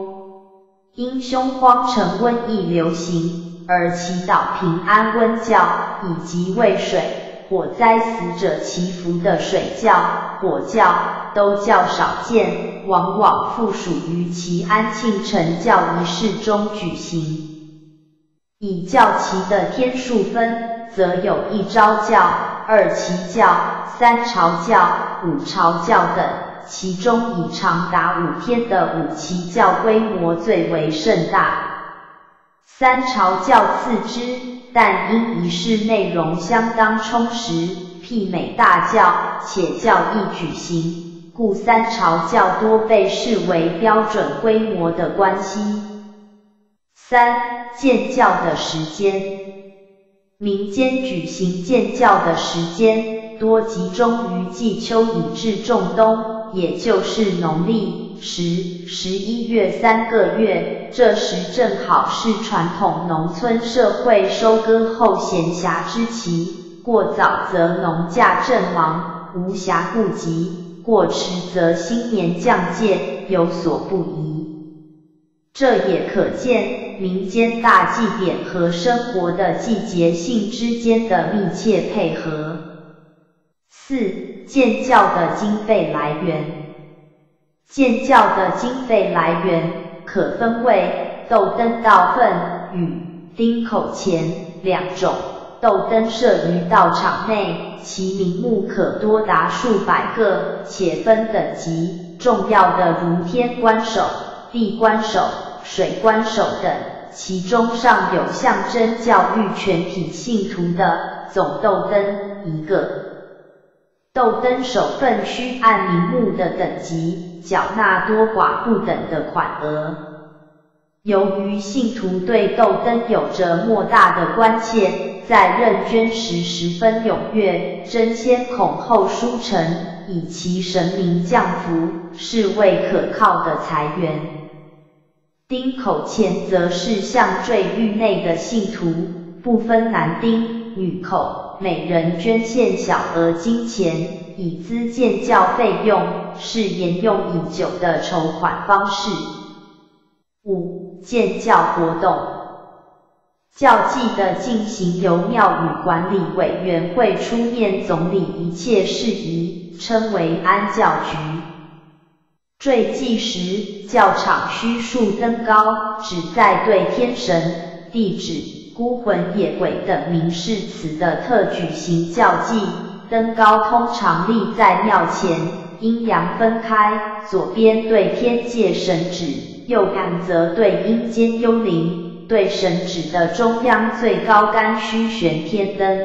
因凶荒成瘟疫流行，而祈祷平安温教，以及渭水火灾死者祈福的水教、火教都较少见，往往附属于祈安庆辰教仪式中举行。以教期的天数分，则有一朝教、二期教、三朝教、五朝教等。其中以长达五天的五期教规模最为盛大，三朝教次之，但因仪式内容相当充实，媲美大教，且教易举行，故三朝教多被视为标准规模的关系。三建教的时间，民间举行建教的时间多集中于季秋以至仲冬。也就是农历十、十一月三个月，这时正好是传统农村社会收割后闲暇之期，过早则农稼正忙，无暇顾及；过迟则新年降界，有所不宜。这也可见民间大祭典和生活的季节性之间的密切配合。四。建教的经费来源，建教的经费来源可分为豆灯道份与丁口钱两种。豆灯设于道场内，其名目可多达数百个，且分等级。重要的如天官手、地官手、水官手等，其中尚有象征教育全体信徒的总豆灯一个。豆灯手份需按名目的等级缴纳多寡不等的款额。由于信徒对豆灯有着莫大的关切，在认捐时十分踊跃，争先恐后书成，以其神明降福，是为可靠的财源。丁口钱则是向坠狱内的信徒，不分男丁女口。每人捐献小额金钱，以资建教费用，是沿用已久的筹款方式。五、建教活动，教祭的进行由庙宇管理委员会出面总理一切事宜，称为安教局。坠祭时，教场需竖灯高，旨在对天神、地旨。孤魂野鬼等名示词的特举行教祭，登高通常立在庙前，阴阳分开，左边对天界神旨，右干则对阴间幽灵。对神旨的中央最高杆须悬天灯。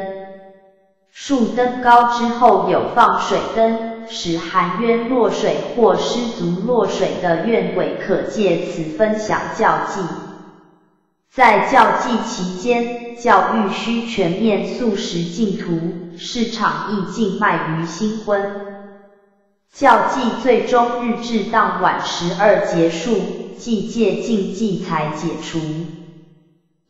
竖登高之后有放水灯，使含冤落水或失足落水的怨鬼可借此分享教祭。在教祭期间，教育需全面素食净土，市场亦禁卖于新婚。教祭最终日至当晚十二结束，祭戒禁忌才解除。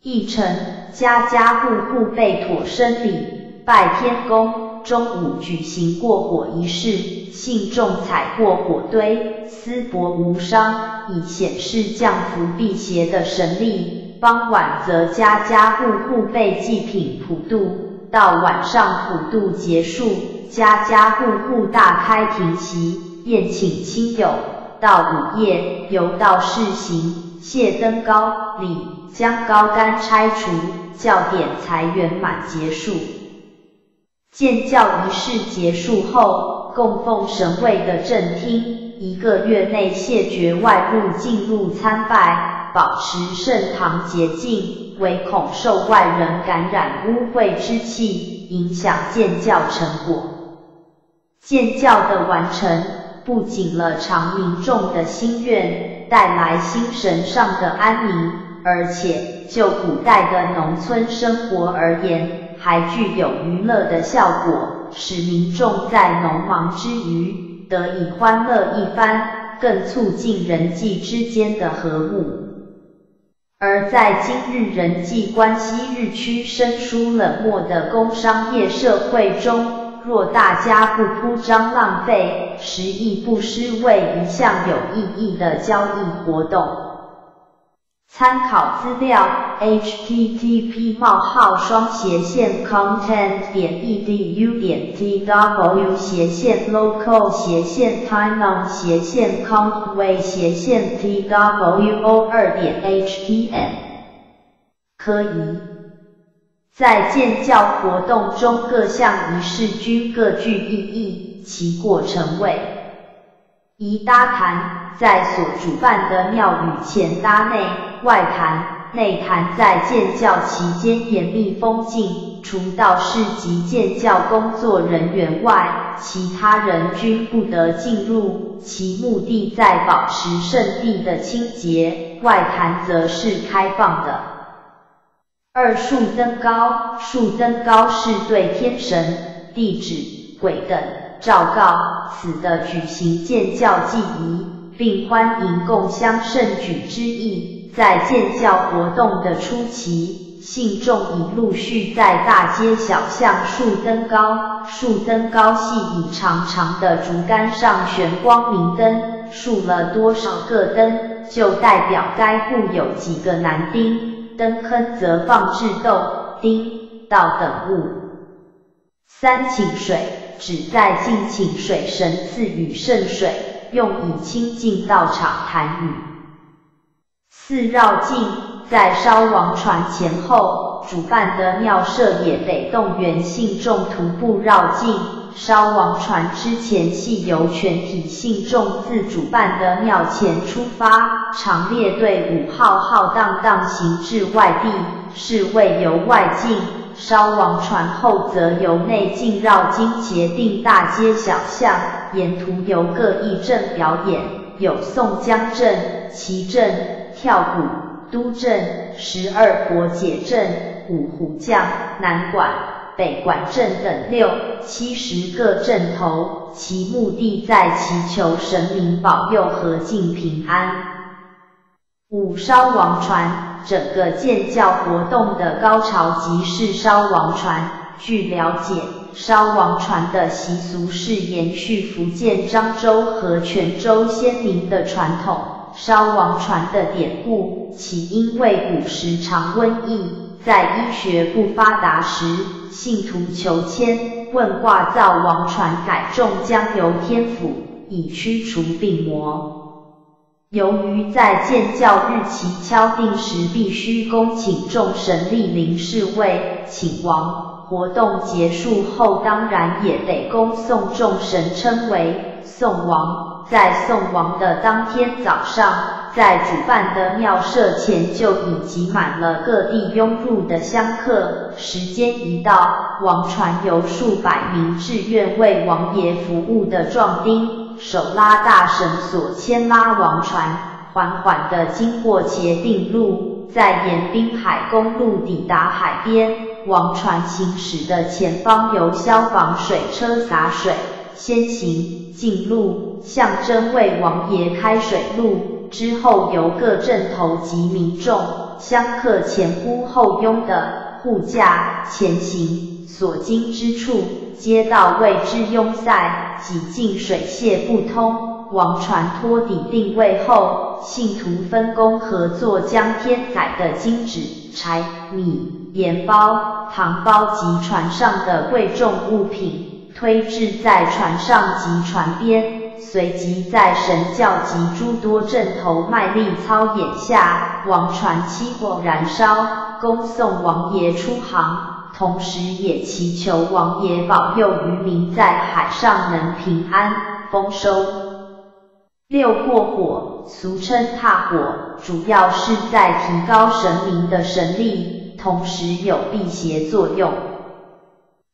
议程：家家户户备妥生礼，拜天公。中午举行过火仪式，信众踩过火堆，丝帛无伤，以显示降福辟邪的神力。傍晚则家家户户备祭品普渡，到晚上普渡结束，家家户户大开庭席，宴请亲友。到午夜，游道士行谢灯高礼，将高杆拆除，教典才圆满结束。建教仪式结束后，供奉神位的正厅，一个月内谢绝外部进入参拜。保持圣堂洁净，唯恐受外人感染污秽之气，影响建教成果。建教的完成，不仅了常民众的心愿，带来心神上的安宁，而且就古代的农村生活而言，还具有娱乐的效果，使民众在农忙之余得以欢乐一番。更促进人际之间的和睦。而在今日人际关系日趋生疏冷漠的工商业社会中，若大家不铺张浪费，实亦不失为一项有意义的交易活动。参考资料：http: 冒号双斜线 content 点 edu 点 tw 斜线 local 斜线 time 斜线 conway 斜线 two 二点 htm。可以在建教活动中各项仪式均各具意义，其过程为：一搭坛，在所主办的庙宇前搭内。外坛、内坛在建教期间严密封禁，除道士及建教工作人员外，其他人均不得进入。其目的在保持圣地的清洁。外坛则是开放的。二树登高，树登高是对天神、地旨、鬼等昭告此的举行建教祭仪，并欢迎共襄盛举之意。在建教活动的初期，信众已陆续在大街小巷竖灯高，竖灯高系以长长的竹竿上悬光明灯，竖了多少个灯，就代表该户有几个男丁，灯坑则放置豆、丁、稻等物。三请水，指在敬请水神赐予圣水，用以清净道场坛宇。四绕境，在烧王船前后，主办的庙社也得动员信众徒步绕境。烧王船之前，系由全体信众自主办的庙前出发，长列队伍浩浩荡荡行至外地，是为由外境。烧王船后，则由内境绕经协定大街小巷，沿途由各义阵表演，有宋江阵、旗阵。跳鼓、都镇、十二国解阵、五虎将、南管、北管镇等六七十个镇头，其目的在祈求神明保佑和敬平安。五烧王船，整个建教活动的高潮即是烧王船。据了解，烧王船的习俗是延续福建漳州和泉州先民的传统。烧王船的典故，起因为古时常瘟疫，在医学不发达时，信徒求签，问卦造王船，改种江油天府，以驱除病魔。由于在建教日期敲定时必须恭请众神莅临侍卫，请王，活动结束后当然也得恭送众神，称为送王。在送王的当天早上，在主办的庙社前就已挤满了各地涌入的香客。时间一到，王船由数百名志愿为王爷服务的壮丁，手拉大绳索牵拉王船，缓缓地经过茄定路，在沿滨海公路抵达海边。王船行驶的前方由消防水车洒水。先行进入，象征为王爷开水路。之后由各镇头及民众、香客前呼后拥的护驾前行，所经之处，街道为之拥塞，几近水泄不通。王船托底定位后，信徒分工合作，将天载的金纸、柴米、盐包、糖包及船上的贵重物品。推至在船上及船边，随即在神教及诸多阵头卖力操演下，王船起火燃烧，恭送王爷出航，同时也祈求王爷保佑渔民在海上能平安丰收。六过火，俗称踏火，主要是在提高神明的神力，同时有辟邪作用。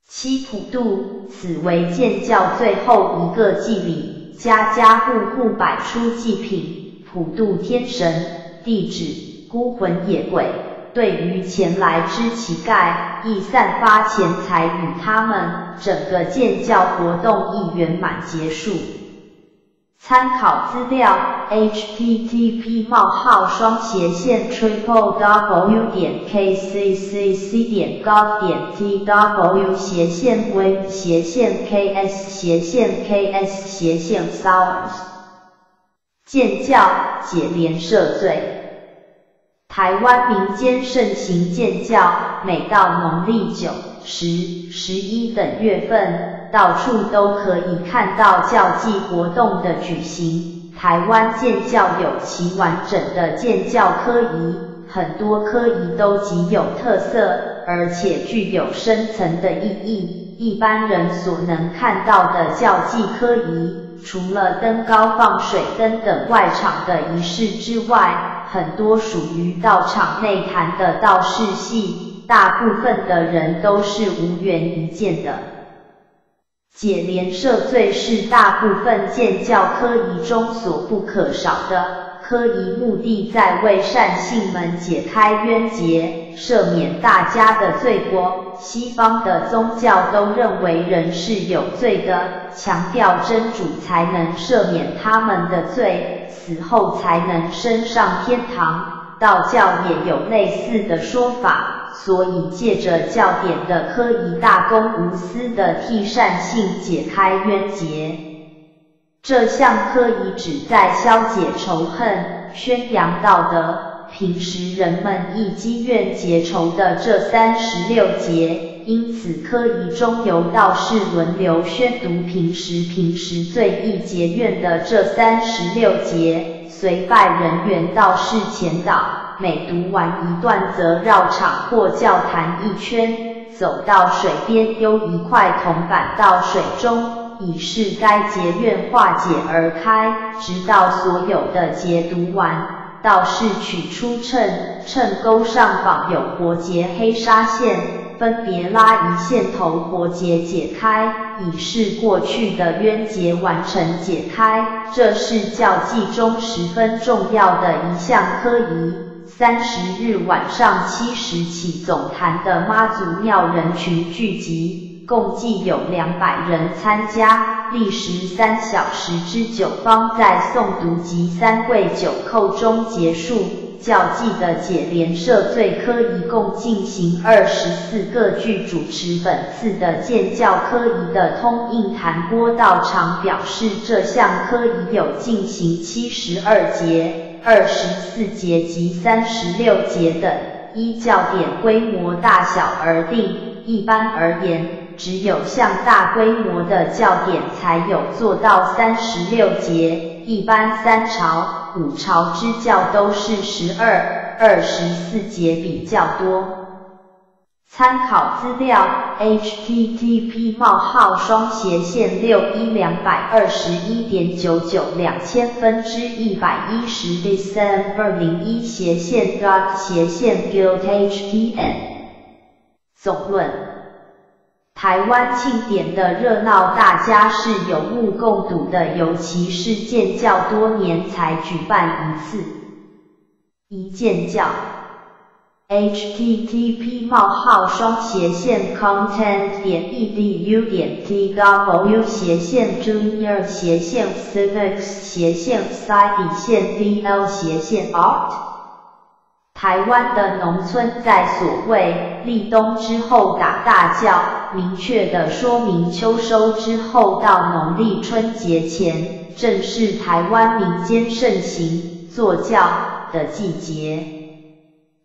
七普渡，此为建教最后一个祭礼，家家户户摆出祭品，普渡天神、地址、孤魂野鬼。对于前来之乞丐，亦散发钱财与他们，整个建教活动亦圆满结束。参考资料：http: 冒号双斜线 triple w 点 kccc 点 gov 点 tw 斜线 web 斜线 ks 斜线 ks 斜线 sours。建教解连赦罪。台湾民间盛行建教，每到农历九、十、十一等月份，到处都可以看到教祭活动的举行。台湾建教有其完整的建教科仪，很多科仪都极有特色，而且具有深层的意义。一般人所能看到的教祭科仪，除了登高放水灯等外场的仪式之外，很多属于道场内谈的道士戏，大部分的人都是无缘一见的。解连赦罪是大部分建教科仪中所不可少的。科仪目的在为善信们解开冤结，赦免大家的罪过。西方的宗教都认为人是有罪的，强调真主才能赦免他们的罪，死后才能升上天堂。道教也有类似的说法，所以借着教典的科仪，大公无私的替善信解开冤结。这项科仪旨在消解仇恨，宣扬道德。平时人们亦积怨结仇的这三十六节，因此科仪中由道士轮流宣读平时平时最易结怨的这三十六节，随拜人员道士前导。每读完一段，则绕场或教坛一圈，走到水边丢一块铜板到水中。以示该结怨化解而开，直到所有的结读完，道士取出秤，秤钩上绑有活结黑纱线，分别拉一线头活结解开，以示过去的冤结完成解开。这是教祭中十分重要的一项科仪。三十日晚上七时起，总坛的妈祖庙人群聚集。共计有两百人参加，历时三小时之久，方在诵读及三跪九叩中结束。教祭的解连赦罪科一共进行二十四个，剧主持本次的建教科仪的通印坛波道场表示，这项科仪有进行七十二节、二十四节及三十六节等，依教典规模大小而定。一般而言。只有像大规模的教典才有做到三十六节，一般三朝、五朝之教都是十二、二十四节比较多。参考资料：http: 冒号双斜线六一两百二十一点九九两千分之一百一十 December 零一斜线 dot 斜线 guild htn 总论。台湾庆典的热闹，大家是有目共睹的，尤其是建教多年才举办一次。一建教，http: 冒号双斜线 content 点 edu 点 tw 斜线 junior 斜线 civics 斜线 side 线 dl 斜线 art。台湾的农村在所谓立冬之后打大叫，明确的说明秋收之后到农历春节前，正是台湾民间盛行坐轿的季节。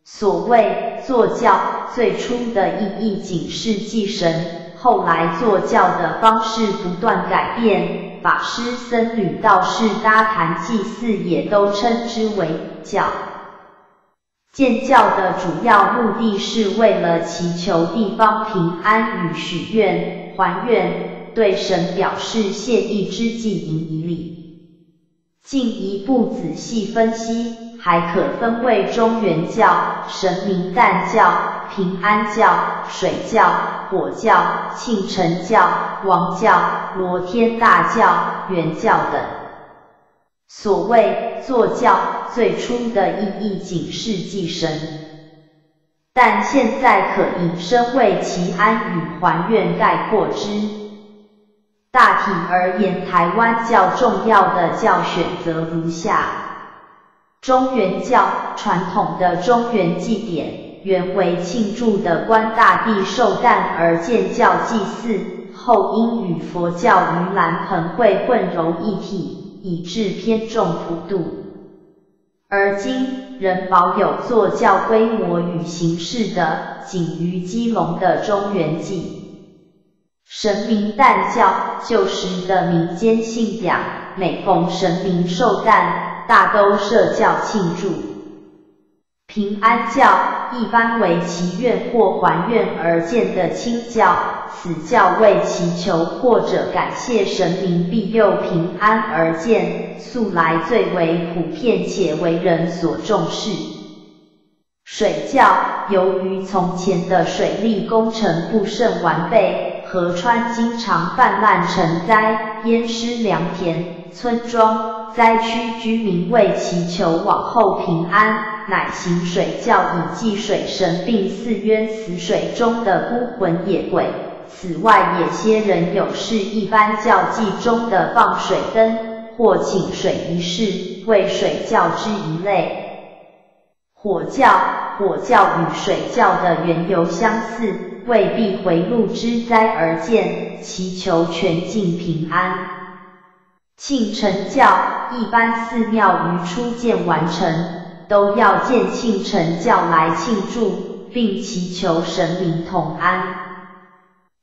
所谓坐教，最初的意义仅是祭神，后来坐教的方式不断改变，法师、僧侣、道士、搭坛祭祀也都称之为教。建教的主要目的是为了祈求地方平安与许愿还愿，对神表示谢意之际，引以礼。进一步仔细分析，还可分为中原教、神明诞教、平安教、水教、火教、庆成教、王教、罗天大教、元教等。所谓坐教，最初的意义仅是祭神，但现在可引申为祈安与还愿概括之。大体而言，台湾较重要的教选择如下：中原教，传统的中原祭典，原为庆祝的关大帝寿诞而建教祭祀，后因与佛教盂兰盆会混揉一体，以致偏重普度。而今仍保有做教规模与形式的，仅于基隆的中原祭。神明诞教，旧时的民间信仰，每逢神明寿诞，大都设教庆祝。平安教一般为祈愿或还愿而建的清教，此教为祈求或者感谢神明庇佑平安而建，素来最为普遍且为人所重视。水教由于从前的水利工程不甚完备。河川经常泛滥成灾，淹湿良田、村庄、灾区居民为祈求往后平安，乃行水教以祭水神，并赐冤死水中的孤魂野鬼。此外，也些人有事一般教祭中的放水灯或请水仪式为水教之一类。火教，火教与水教的缘由相似。为避回路之灾而建，祈求全境平安。庆成教一般寺庙于初建完成，都要建庆成教来庆祝，并祈求神明同安。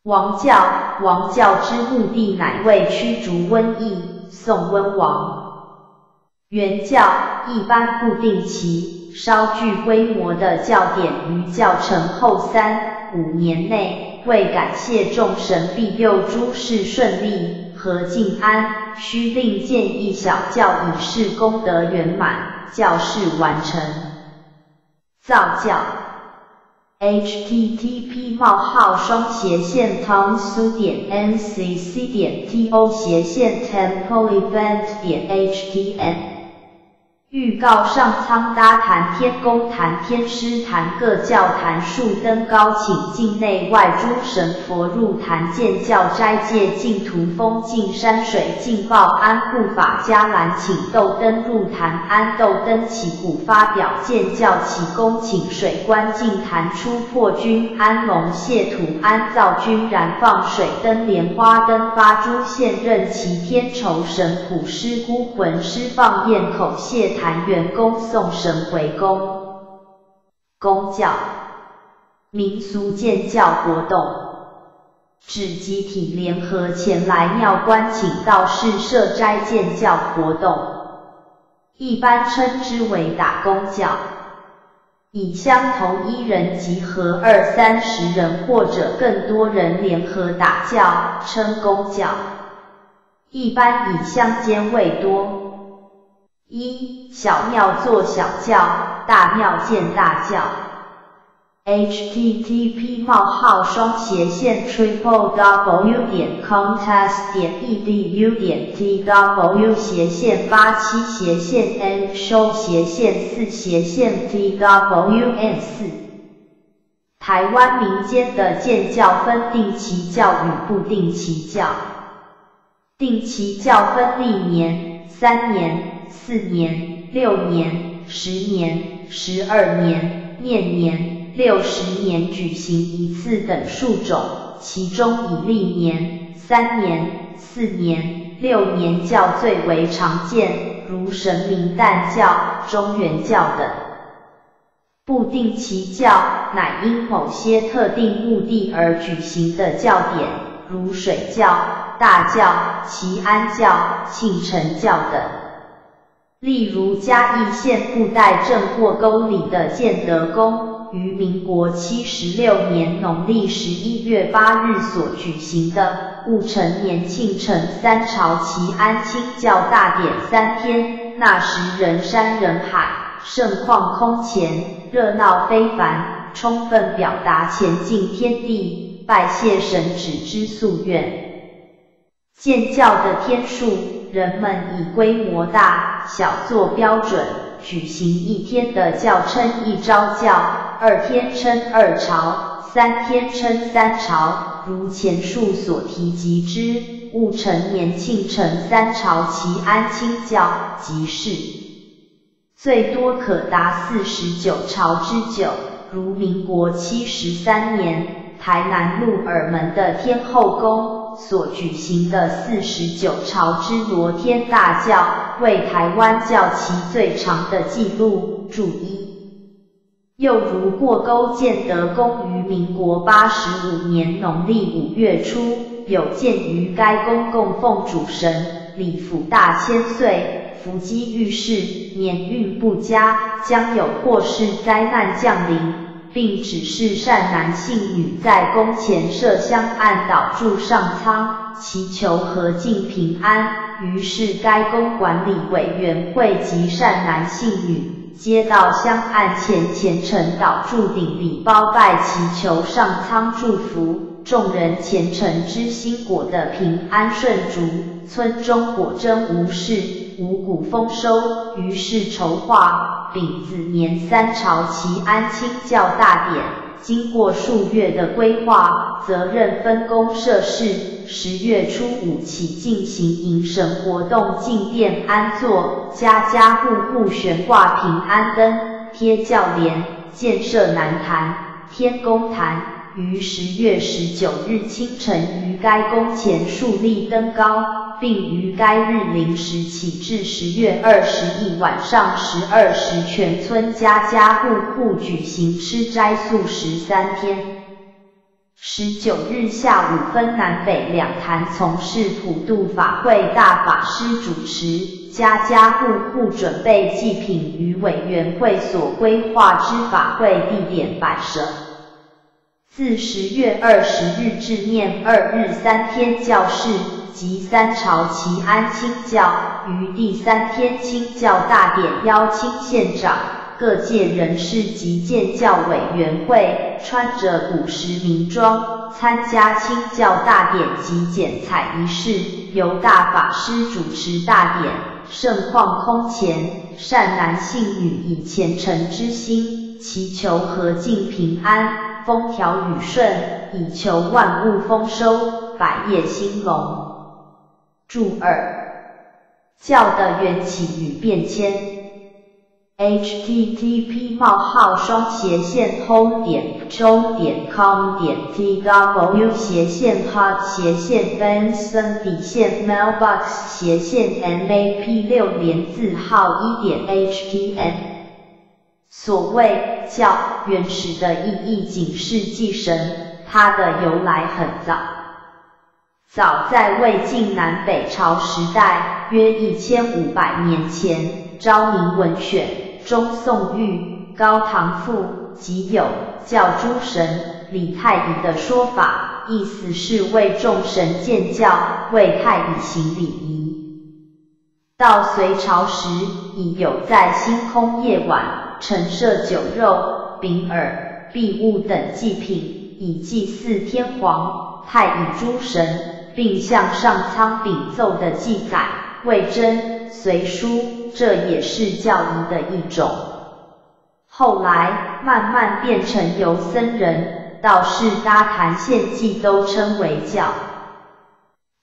王教，王教之目的乃为驱逐瘟疫，送瘟亡。元教一般不定期稍具规模的教典于教成后三。五年内，为感谢众神庇佑诸事顺利何静安，需另建一小教以示功德圆满，教事完成。造教，http: 冒号双斜线 tongsu 点 ncc 点 to 斜线 temple event 点 htm 预告上苍搭坛天宫坛天师坛各教坛树登高，请境内外诸神佛入坛见教斋戒净土风净山水净报安护法迦兰，请斗灯入坛安斗灯起鼓发表见教起功，请水观净坛出破军安龙谢土安造军燃放水灯莲花灯发诸现任齐天仇神普施孤魂施放焰口谢。坛员工送神回宫，公教民俗建教活动，指集体联合前来庙观请道士设斋建教活动，一般称之为打工教，以相同一人集合二三十人或者更多人联合打教，称公教，一般以乡间为多。一小庙做小教，大庙建大教。http: 冒号双斜线 triple w 点 contest 点 edu 点 tw 斜线八七斜线 n 收斜线四斜线 twn 四。台湾民间的建教分定期教与不定期教。定期教分历年、三年。四年、六年、十年、十二年、念年、六十年举行一次等数种，其中以历年、三年、四年、六年教最为常见，如神明诞教、中原教等。不定期教乃因某些特定目的而举行的教典，如水教、大教、齐安教、庆成教等。例如嘉义县布袋镇或沟里的建德宫，于民国七十六年农历十一月八日所举行的戊辰年庆辰三朝齐安清教大典三天，那时人山人海，盛况空前，热闹非凡，充分表达前进天地、拜谢神旨之夙愿。建教的天数。人们以规模大小做标准，举行一天的教称一朝教，二天称二朝，三天称三朝，如前述所提及之。戊辰年庆辰三朝齐安清教即是，最多可达四十九朝之久。如民国七十三年，台南鹿耳门的天后宫所举行的四十九朝之罗天大教，为台湾教期最长的纪录。注一。又如过沟建德宫于民国八十五年农历五月初，有鉴于该宫供奉主神李福大千岁，伏击遇事，年运不佳，将有祸事灾难降临。并指示善男信女在宫前设香案祷祝上苍，祈求和敬平安。于是该宫管理委员会及善男信女接到香案前虔诚祷祝顶礼包拜，祈求上苍祝福。众人虔诚之心果得平安顺竹，村中果真无事，五谷丰收。于是筹划丙子年三朝齐安清教大典，经过数月的规划，责任分工设事。十月初五起进行迎神活动，进殿安坐，家家户户悬挂平安灯，贴教联，建设南坛、天宫坛。于十月十九日清晨于该宫前树立灯高，并于该日零时起至十月二十一晚上十二时，全村家家户户举行吃斋素十三天。十九日下午分南北两坛从事普渡法会，大法师主持，家家户户准备祭品于委员会所规划之法会地点摆设。自十月二十日至念二日三天教室及三朝齐安清教，于第三天清教大典邀请县长、各界人士及建教委员会，穿着古时民装，参加清教大典及剪彩仪式，由大法师主持大典，盛况空前，善男信女以虔诚之心，祈求和敬平安。风调雨顺，以求万物丰收，百业兴隆。注二，教的缘起与变迁。http: 冒号双斜线 home 点 com 点 com 点 tw 斜线 hot 斜线 fans 底线 mailbox 斜线 map 六连字号一点 htm 所谓教原始的意义，仅是祭神，它的由来很早，早在魏晋南北朝时代，约一千五百年前，《昭明文选》中宋玉、高唐赋即有教诸神、礼太乙的说法，意思是为众神建教，为太乙行礼仪。到隋朝时，已有在星空夜晚。陈设酒肉、饼饵、币物等祭品，以祭祀天皇、太乙诸神，并向上苍禀奏的记载，为真隋书，这也是教仪的一种。后来慢慢变成由僧人、道士搭坛献祭，都称为教。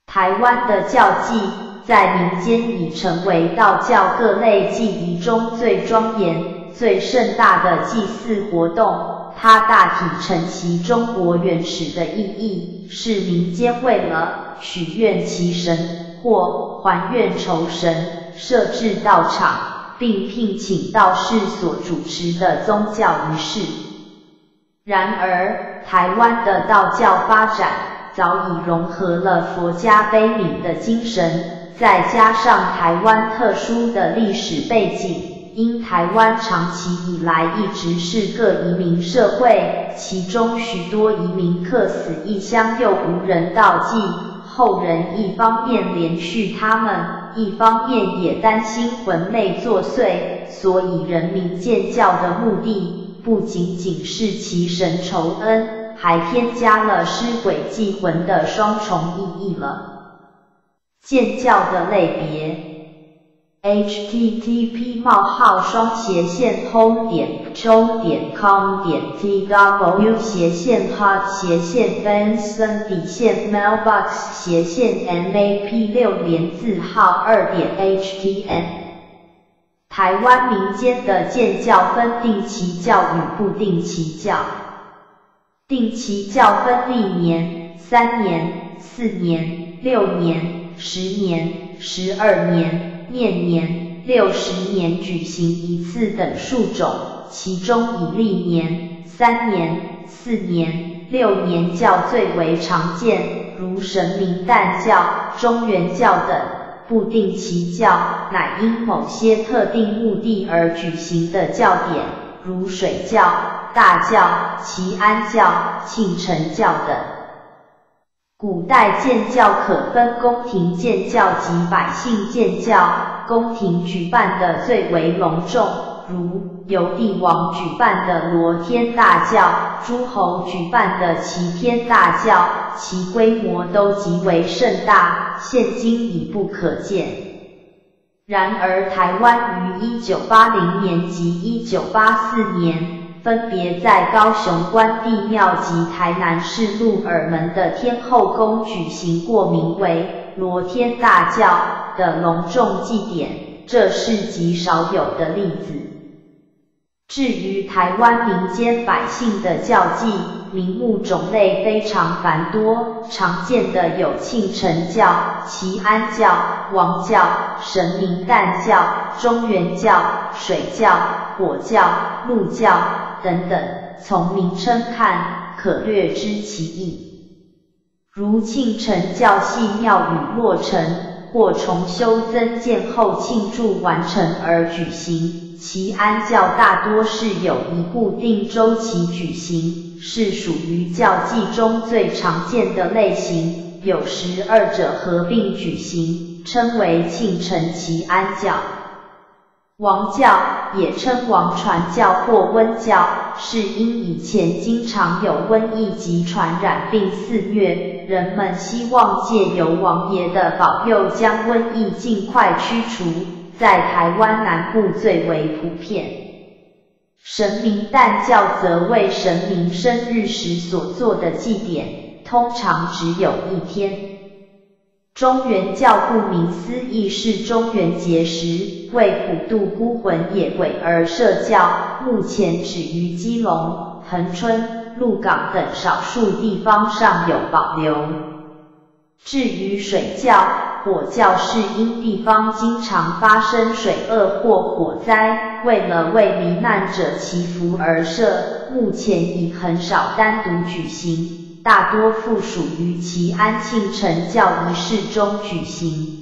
台湾的教祭，在民间已成为道教各类祭仪中最庄严。最盛大的祭祀活动，它大体承袭中国原始的意义，是民间为了许愿祈神或还愿酬神，设置道场，并聘请道士所主持的宗教仪式。然而，台湾的道教发展早已融合了佛家悲悯的精神，再加上台湾特殊的历史背景。因台湾长期以来一直是个移民社会，其中许多移民客死异乡又无人道祭，后人一方面连续他们，一方面也担心魂魅作祟，所以人民建教的目的不仅仅是祈神酬恩，还添加了尸鬼祭魂的双重意义了。建教的类别。Http: 冒号双斜线 o 点中点 com 点 tw 斜线 hot 斜线 fans 底线 mailbox 斜线 map 六连字号二点 htm 台湾民间的建教分定期教与不定期教，定期教分历年、三年、四年、六年、十年、十二年。念年、六十年举行一次等数种，其中以历年、三年、四年、六年教最为常见，如神明诞教、中元教等。不定期教乃因某些特定目的而举行的教典，如水教、大教、祈安教、庆成教等。古代建教可分宫廷建教及百姓建教，宫廷举办的最为隆重，如由帝王举办的罗天大教，诸侯举办的齐天大教，其规模都极为盛大，现今已不可见。然而，台湾于一九八零年及一九八四年。分别在高雄关帝庙及台南市鹿耳门的天后宫举行过名为罗天大教的隆重祭典，这是极少有的例子。至于台湾民间百姓的教祭，名目种类非常繁多，常见的有庆成教、祈安教、王教、神明诞教、中元教、水教、火教、鹿教。等等，从名称看，可略知其意。如庆成教系庙宇落成或重修增建后庆祝完成而举行，其安教大多是有一固定周期举行，是属于教祭中最常见的类型，有时二者合并举行，称为庆成祈安教。王教也称王传教或温教，是因以前经常有瘟疫及传染病肆虐，人们希望借由王爷的保佑，将瘟疫尽快驱除。在台湾南部最为普遍。神明诞教则为神明生日时所做的祭典，通常只有一天。中元教顾名思义是中元节时为普渡孤魂野鬼而设教，目前只于基隆、恒春、鹿港等少数地方尚有保留。至于水教、火教是因地方经常发生水厄或火灾，为了为罹难者祈福而设，目前已很少单独举行。大多附属于其安庆成教仪式中举行。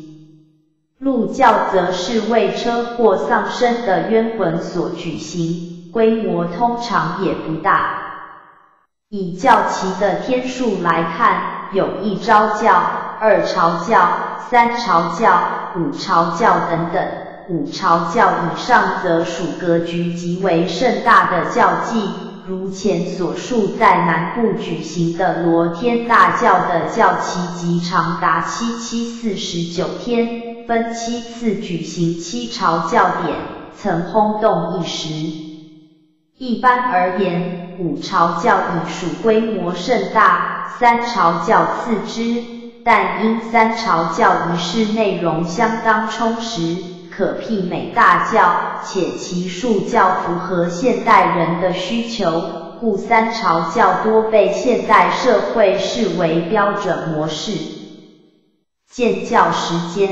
路教则是为车祸丧生的冤魂所举行，规模通常也不大。以教旗的天数来看，有一朝教、二朝教、三朝教、五朝教等等。五朝教以上则属格局极为盛大的教祭。如前所述，在南部举行的罗天大教的教期即长达七七四十九天，分七次举行七朝教典，曾轰动一时。一般而言，五朝教已属规模盛大，三朝教次之，但因三朝教仪式内容相当充实。可媲美大教，且其数教符合现代人的需求，故三朝教多被现代社会视为标准模式。建教时间，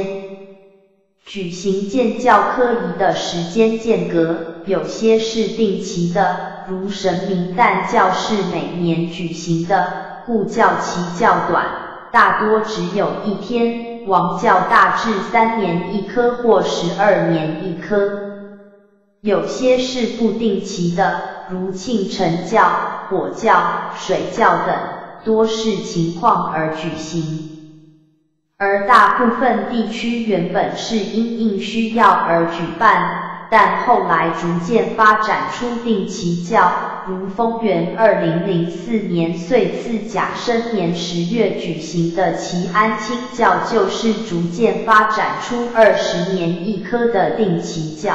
举行建教科仪的时间间隔，有些是定期的，如神明诞教是每年举行的，故教期较短，大多只有一天。王教大致三年一科或十二年一科，有些是不定期的，如庆成教、火教、水教等，多视情况而举行。而大部分地区原本是因应需要而举办，但后来逐渐发展出定期教，如丰元二零零四年岁次甲申年十月举行的齐安清教，就是逐渐发展出二十年一科的定期教。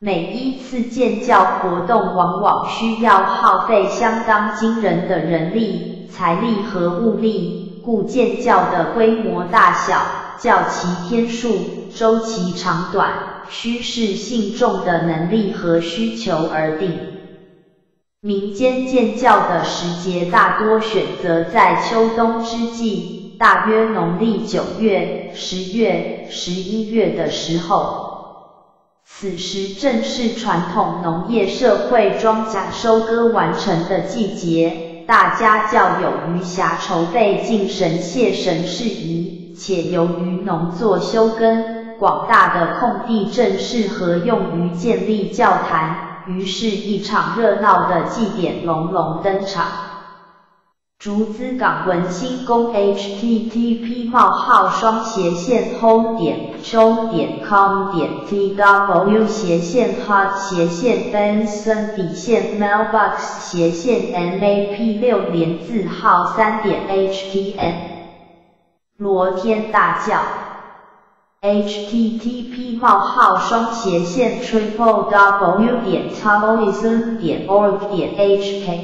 每一次建教活动，往往需要耗费相当惊人的人力、财力和物力，故建教的规模大小、教期天数、周期长短，需视信众的能力和需求而定。民间建教的时节大多选择在秋冬之际，大约农历九月、十月、十一月的时候。此时正是传统农业社会庄稼收割完成的季节，大家较有余暇筹备敬神谢神事宜，且由于农作休耕，广大的空地正适合用于建立教坛，于是，一场热闹的祭典隆隆登场。竹子港文心宫 http: 冒号双斜线 home 点 show 点 com 点 tw 斜线 hot 斜线 benson 底线 mailbox 斜线 map 六连字号三点 htm 罗天大教 http: 冒号双斜线 triple w 点 taoism 点 org 点 hk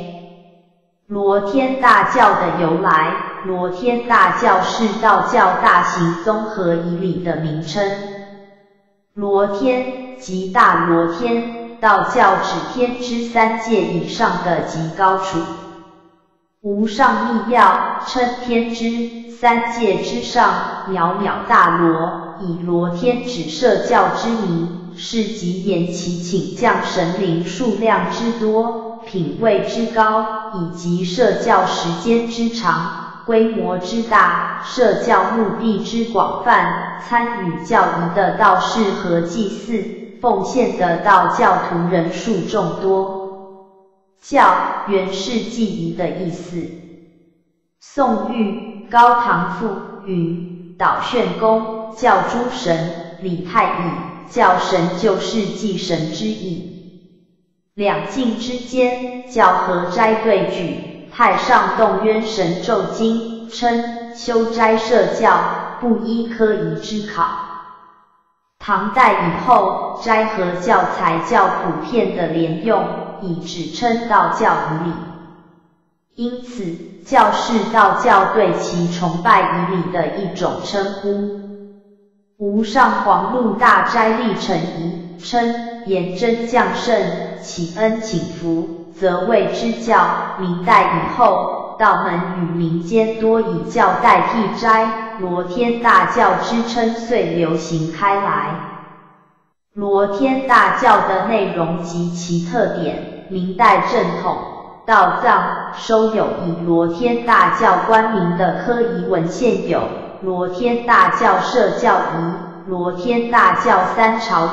罗天大教的由来，罗天大教是道教大型综合仪礼的名称。罗天即大罗天，道教指天之三界以上的极高处。无上密要称天之三界之上渺渺大罗，以罗天指社教之名，是即言其请降神灵数量之多。品位之高，以及社教时间之长、规模之大、社教目的之广泛、参与教仪的道士和祭祀、奉献的道教徒人数众多。教原是祭仪的意思。宋玉《高唐赋》云：导炫公教诸神，李太乙教神就是祭神之意。两晋之间，教和斋对举，太上洞渊神咒经称修斋设教，不依科仪之考。唐代以后，斋和教才较普遍的连用，以指称道教仪礼。因此，教是道教对其崇拜仪礼的一种称呼。无上皇禄大斋历程仪称颜真降圣。启恩请福，则谓之教。明代以后，道门与民间多以教代替斋，罗天大教之称遂流行开来。罗天大教的内容及其特点，明代正统道藏收有以罗天大教官名的科仪文献有《罗天大教社教仪》《罗天大教三朝仪》。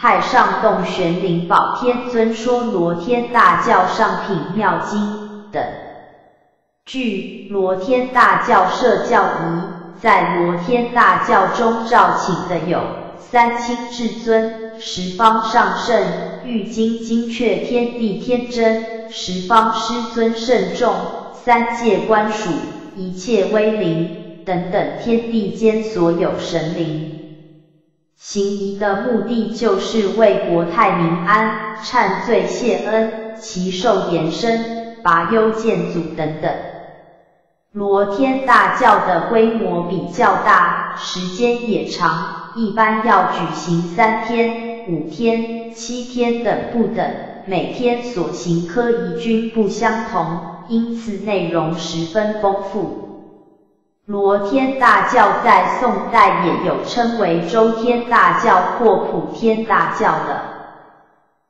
太上洞玄灵宝天尊说罗天大教上品妙经等，据罗天大教社教仪，在罗天大教中召请的有三清至尊、十方上圣、玉京精确天地天真、十方师尊圣众、三界官属、一切威灵等等天地间所有神灵。行仪的目的就是为国泰民安、忏罪谢恩、祈寿延生、拔忧建祖等等。罗天大教的规模比较大，时间也长，一般要举行三天、五天、七天等不等，每天所行科仪均不相同，因此内容十分丰富。罗天大教在宋代也有称为周天大教或普天大教的。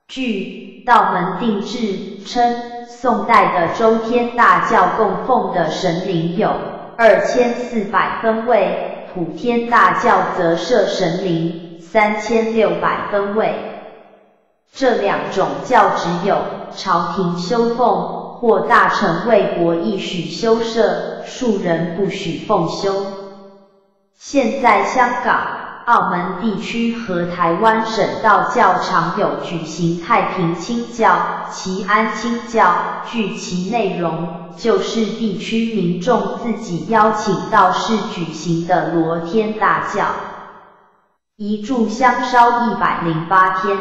据道门定制称，宋代的周天大教供奉的神灵有二千四百分位，普天大教则设神灵三千六百分位。这两种教只有朝廷修奉。或大臣为国亦许修设，庶人不许奉修。现在香港、澳门地区和台湾省道教常有举行太平清教、祈安清教，据其内容，就是地区民众自己邀请道士举行的罗天大教，一炷香烧一百零八天。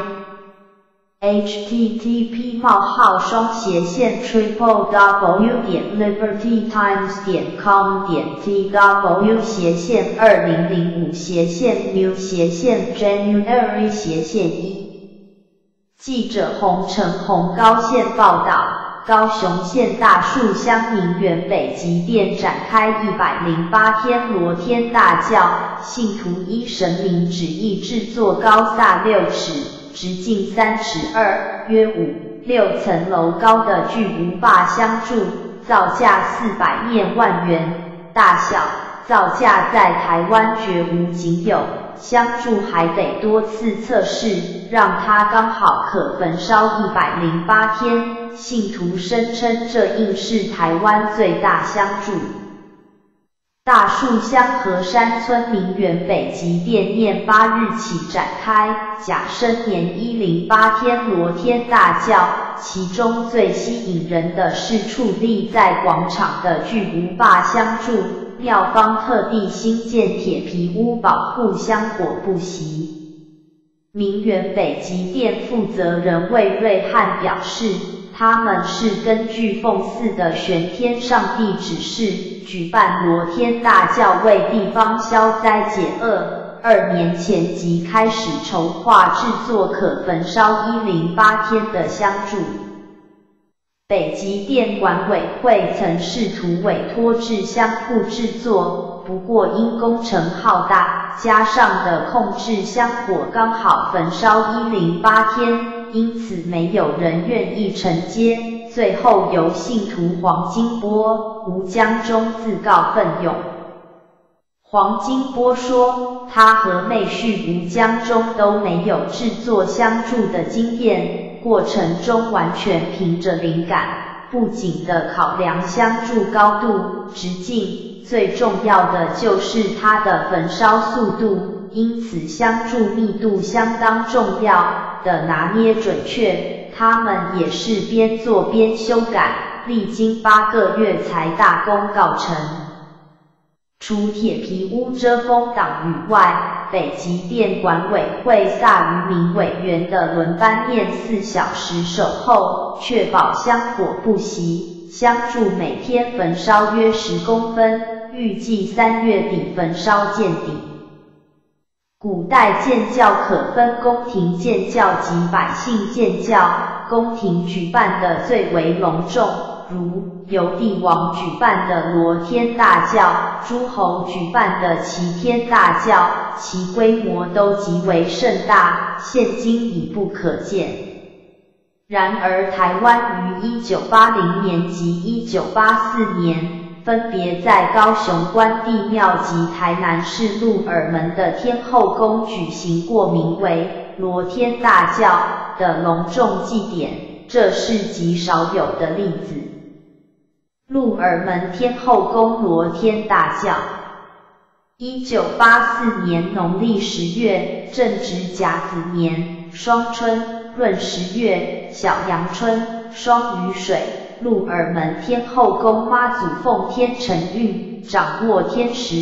Http: 冒号双斜线 triple w 点 liberty times 点 com 点 tw 斜线二零零五斜线 new 斜线 January 斜线一。记者洪成洪高县报道。高雄县大树乡明园北极殿展开一百零八天罗天大教，信徒依神明旨意制作高萨六尺。直径三尺二，约五六层楼高的巨无霸香柱，造价四百面万元，大小造价在台湾绝无仅有。香柱还得多次测试，让它刚好可焚烧一百零八天。信徒声称这应是台湾最大香柱。大树乡河山村明园北极殿念八日起展开甲申年一零八天罗天大教，其中最吸引人的是矗立在广场的巨无霸香柱，庙方特地新建铁皮屋保护香火不熄。明园北极殿负责人魏瑞汉表示。他们是根据奉祀的玄天上帝指示，举办罗天大教，为地方消灾解厄。二年前即开始筹划制作可焚烧一零八天的香柱。北极电管委会曾试图委托制香铺制作，不过因工程浩大，加上的控制香火刚好焚烧一零八天。因此，没有人愿意承接。最后，由信徒黄金波、吴江中自告奋勇。黄金波说，他和妹婿吴江中都没有制作香柱的经验，过程中完全凭着灵感，不仅的考量香柱高度、直径，最重要的就是它的焚烧速度，因此香柱密度相当重要。的拿捏准确，他们也是边做边修改，历经八个月才大功告成。除铁皮屋遮风挡雨外，北极电管委会萨于名委员的轮班念四小时守候，确保香火不熄。香柱每天焚烧约十公分，预计三月底焚烧见底。古代建教可分宫廷建教及百姓建教，宫廷举办的最为隆重，如由帝王举办的罗天大教，诸侯举办的齐天大教，其规模都极为盛大，现今已不可见。然而，台湾于一九八零年及一九八四年。分别在高雄关帝庙及台南市鹿耳门的天后宫举行过名为罗天大教的隆重祭典，这是极少有的例子。鹿耳门天后宫罗天大教，一九八四年农历十月，正值甲子年双春，闰十月小阳春，双鱼水。鹿耳门天后宫妈祖奉天承运，掌握天时、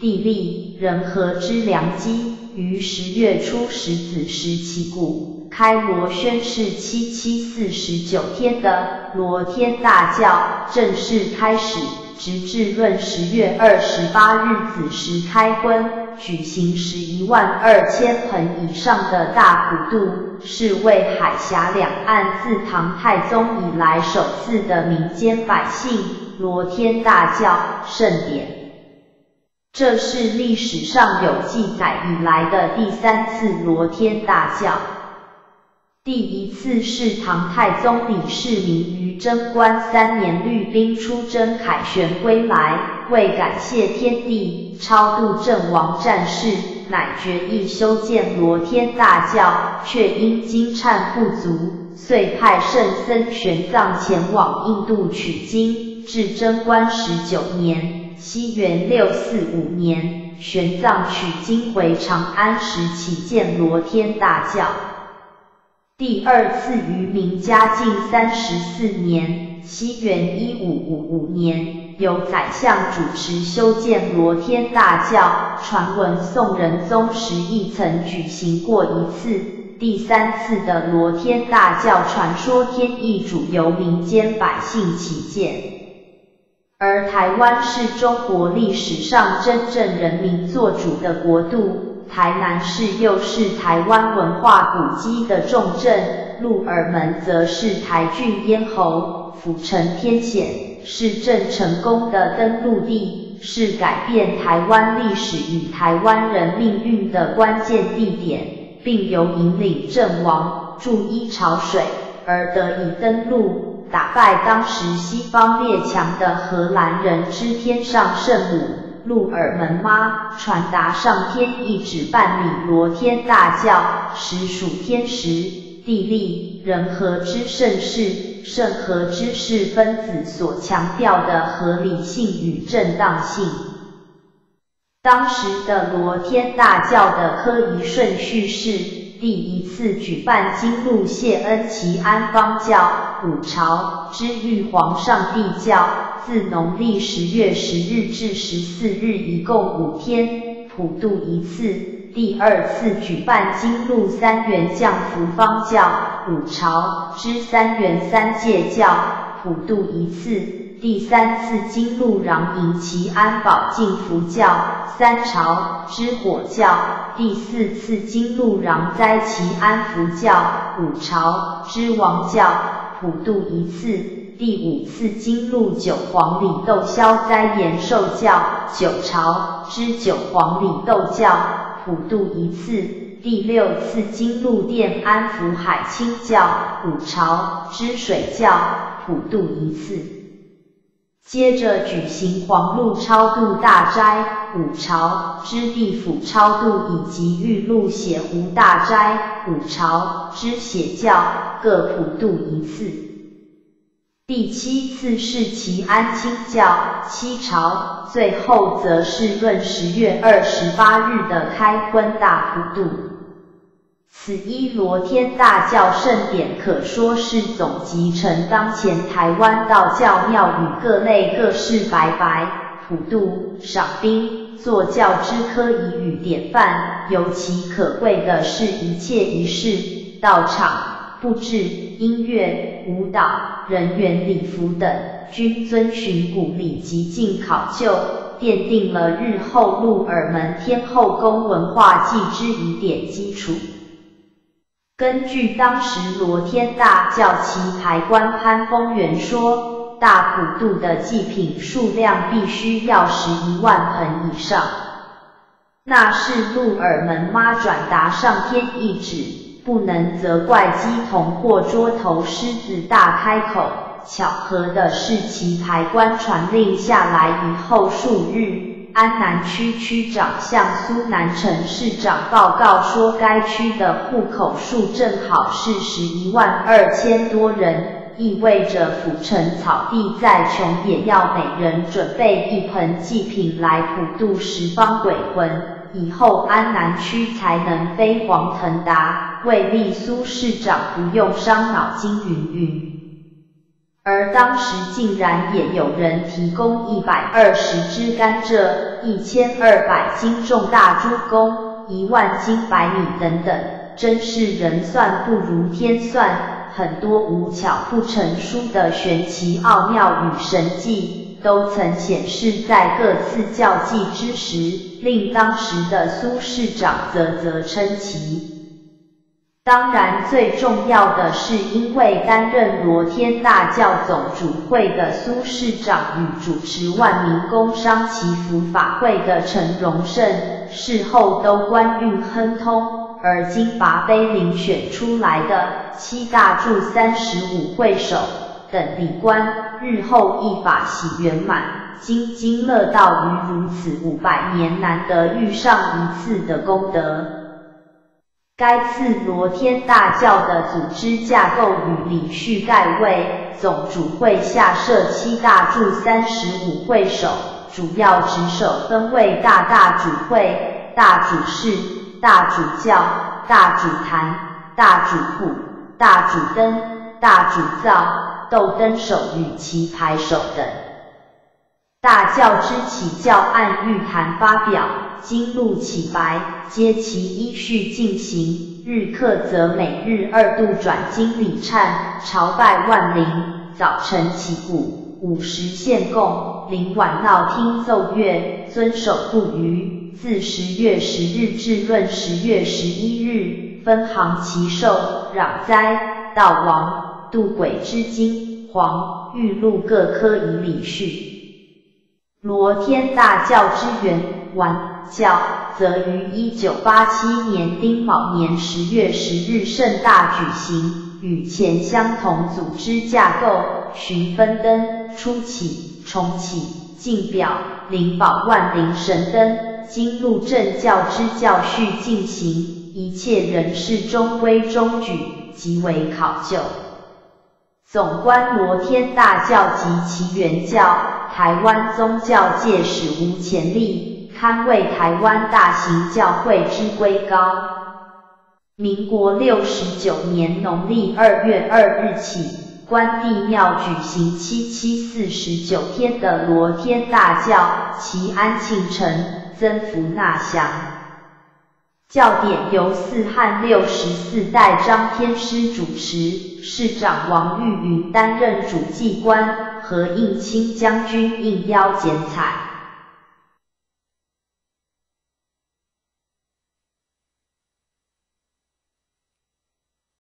地利、人和之良机，于十月初十子时起鼓开锣宣誓七七四十九天的罗天大教正式开始，直至闰十月二十八日子时开荤。举行十一万二千盆以上的大幅度，是为海峡两岸自唐太宗以来首次的民间百姓罗天大教盛典。这是历史上有记载以来的第三次罗天大教。第一次是唐太宗李世民于贞观三年率兵出征凯旋归来，为感谢天地超度阵亡战士，乃决意修建罗天大教，却因金忏不足，遂派圣僧玄奘前往印度取经。至贞观十九年（西元六四五年），玄奘取经回长安时起建罗天大教。第二次于明嘉靖三十四年（西元一五五五年），由宰相主持修建罗天大教。传闻宋仁宗时亦曾举行过一次。第三次的罗天大教传说天意主由民间百姓起建。而台湾是中国历史上真正人民做主的国度，台南市又是台湾文化古迹的重镇，鹿耳门则是台郡咽喉、府城天险，是郑成功的登陆地，是改变台湾历史与台湾人命运的关键地点，并由引领阵亡、驻伊潮水而得以登陆。打败当时西方列强的荷兰人之天上圣母鹿尔门妈，传达上天意旨办理罗天大教，实属天时、地利、人和之盛世，圣和之士分子所强调的合理性与正当性。当时的罗天大教的科仪顺序是。第一次举办金鹿谢恩祈安方教，五朝之玉皇上帝教，自农历十月十日至十四日，一共五天，普渡一次。第二次举办金鹿三元降福方教，五朝之三元三界教，普渡一次。第三次金鹿攘迎祈安保净福教三朝之火教，第四次金鹿攘灾祈安福教五朝之王教，普渡一次。第五次金鹿九黄李斗消灾延寿教九朝之九黄李斗教，普渡一次。第六次金鹿殿安福海清教五朝之水教，普渡一次。接着举行黄鹿超度大斋、五朝之地府超度以及玉鹿血湖大斋、五朝之血教各普渡一次。第七次是齐安清教七朝，最后则是闰十月二十八日的开荤大普渡。此一罗天大教盛典可说是总集成当前台湾道教庙宇各类各式拜拜、普渡、赏兵、坐教之科仪与典范。尤其可贵的是一切仪式、道场布置、音乐、舞蹈、人员礼服等，均遵循古礼及进考究，奠定了日后鹿耳门天后宫文化祭之仪典基础。根据当时罗天大教旗牌官潘丰元说，大普渡的祭品数量必须要十一万盆以上。那是鹿耳门妈转达上天意旨，不能责怪鸡童或捉头狮子大开口。巧合的是，旗牌官传令下来以后数日。安南区区长向苏南城市长报告说，该区的户口数正好是十一万二千多人，意味着府城草地再穷也要每人准备一盆祭品来普渡十方鬼魂，以后安南区才能飞黄腾达，为立苏市长不用伤脑筋云云。而当时竟然也有人提供一百二十只甘蔗、一千二百斤重大猪公、一万斤白米等等，真是人算不如天算。很多无巧不成书的玄奇奥妙与神迹，都曾显示在各次教祭之时，令当时的苏市长啧啧称奇。当然，最重要的是，因为担任罗天大教总主会的苏市长与主持万民工商祈福法会的陈荣胜，事后都官运亨通，而经拔碑遴选出来的七大柱三十五会首等礼官，日后一法喜圆满，津津乐道于如此五百年难得遇上一次的功德。该次罗天大教的组织架构与礼序盖位，总主会下设七大柱三十五会首，主要职守分为大大主会、大主事、大主教、大主坛、大主簿、大主灯、大主灶、斗灯手与旗牌手等。大教之起教按御坛发表，经录起白，皆其依序进行。日课则每日二度转经礼忏，朝拜万灵。早晨起鼓，午时献供，临晚闹听奏乐，遵守不渝。自十月十日至闰十月十一日，分行其寿、攘灾、悼亡、度鬼之经、黄、玉露各科以礼序。罗天大教之元完教，则于一九八七年丁卯年十月十日盛大举行，与前相同组织架构，寻分灯、初起、重启、进表、灵宝万灵神灯，经入正教之教序进行，一切人事中规中矩，极为考究。总观罗天大教及其原教，台湾宗教界史无前例，堪为台湾大型教会之规高。民国六十九年农历二月二日起，关帝庙举行七七四十九天的罗天大教祈安庆辰，增福纳祥。教典由四汉六十四代张天师主持，市长王玉云担任主祭官，和应钦将军应邀剪彩。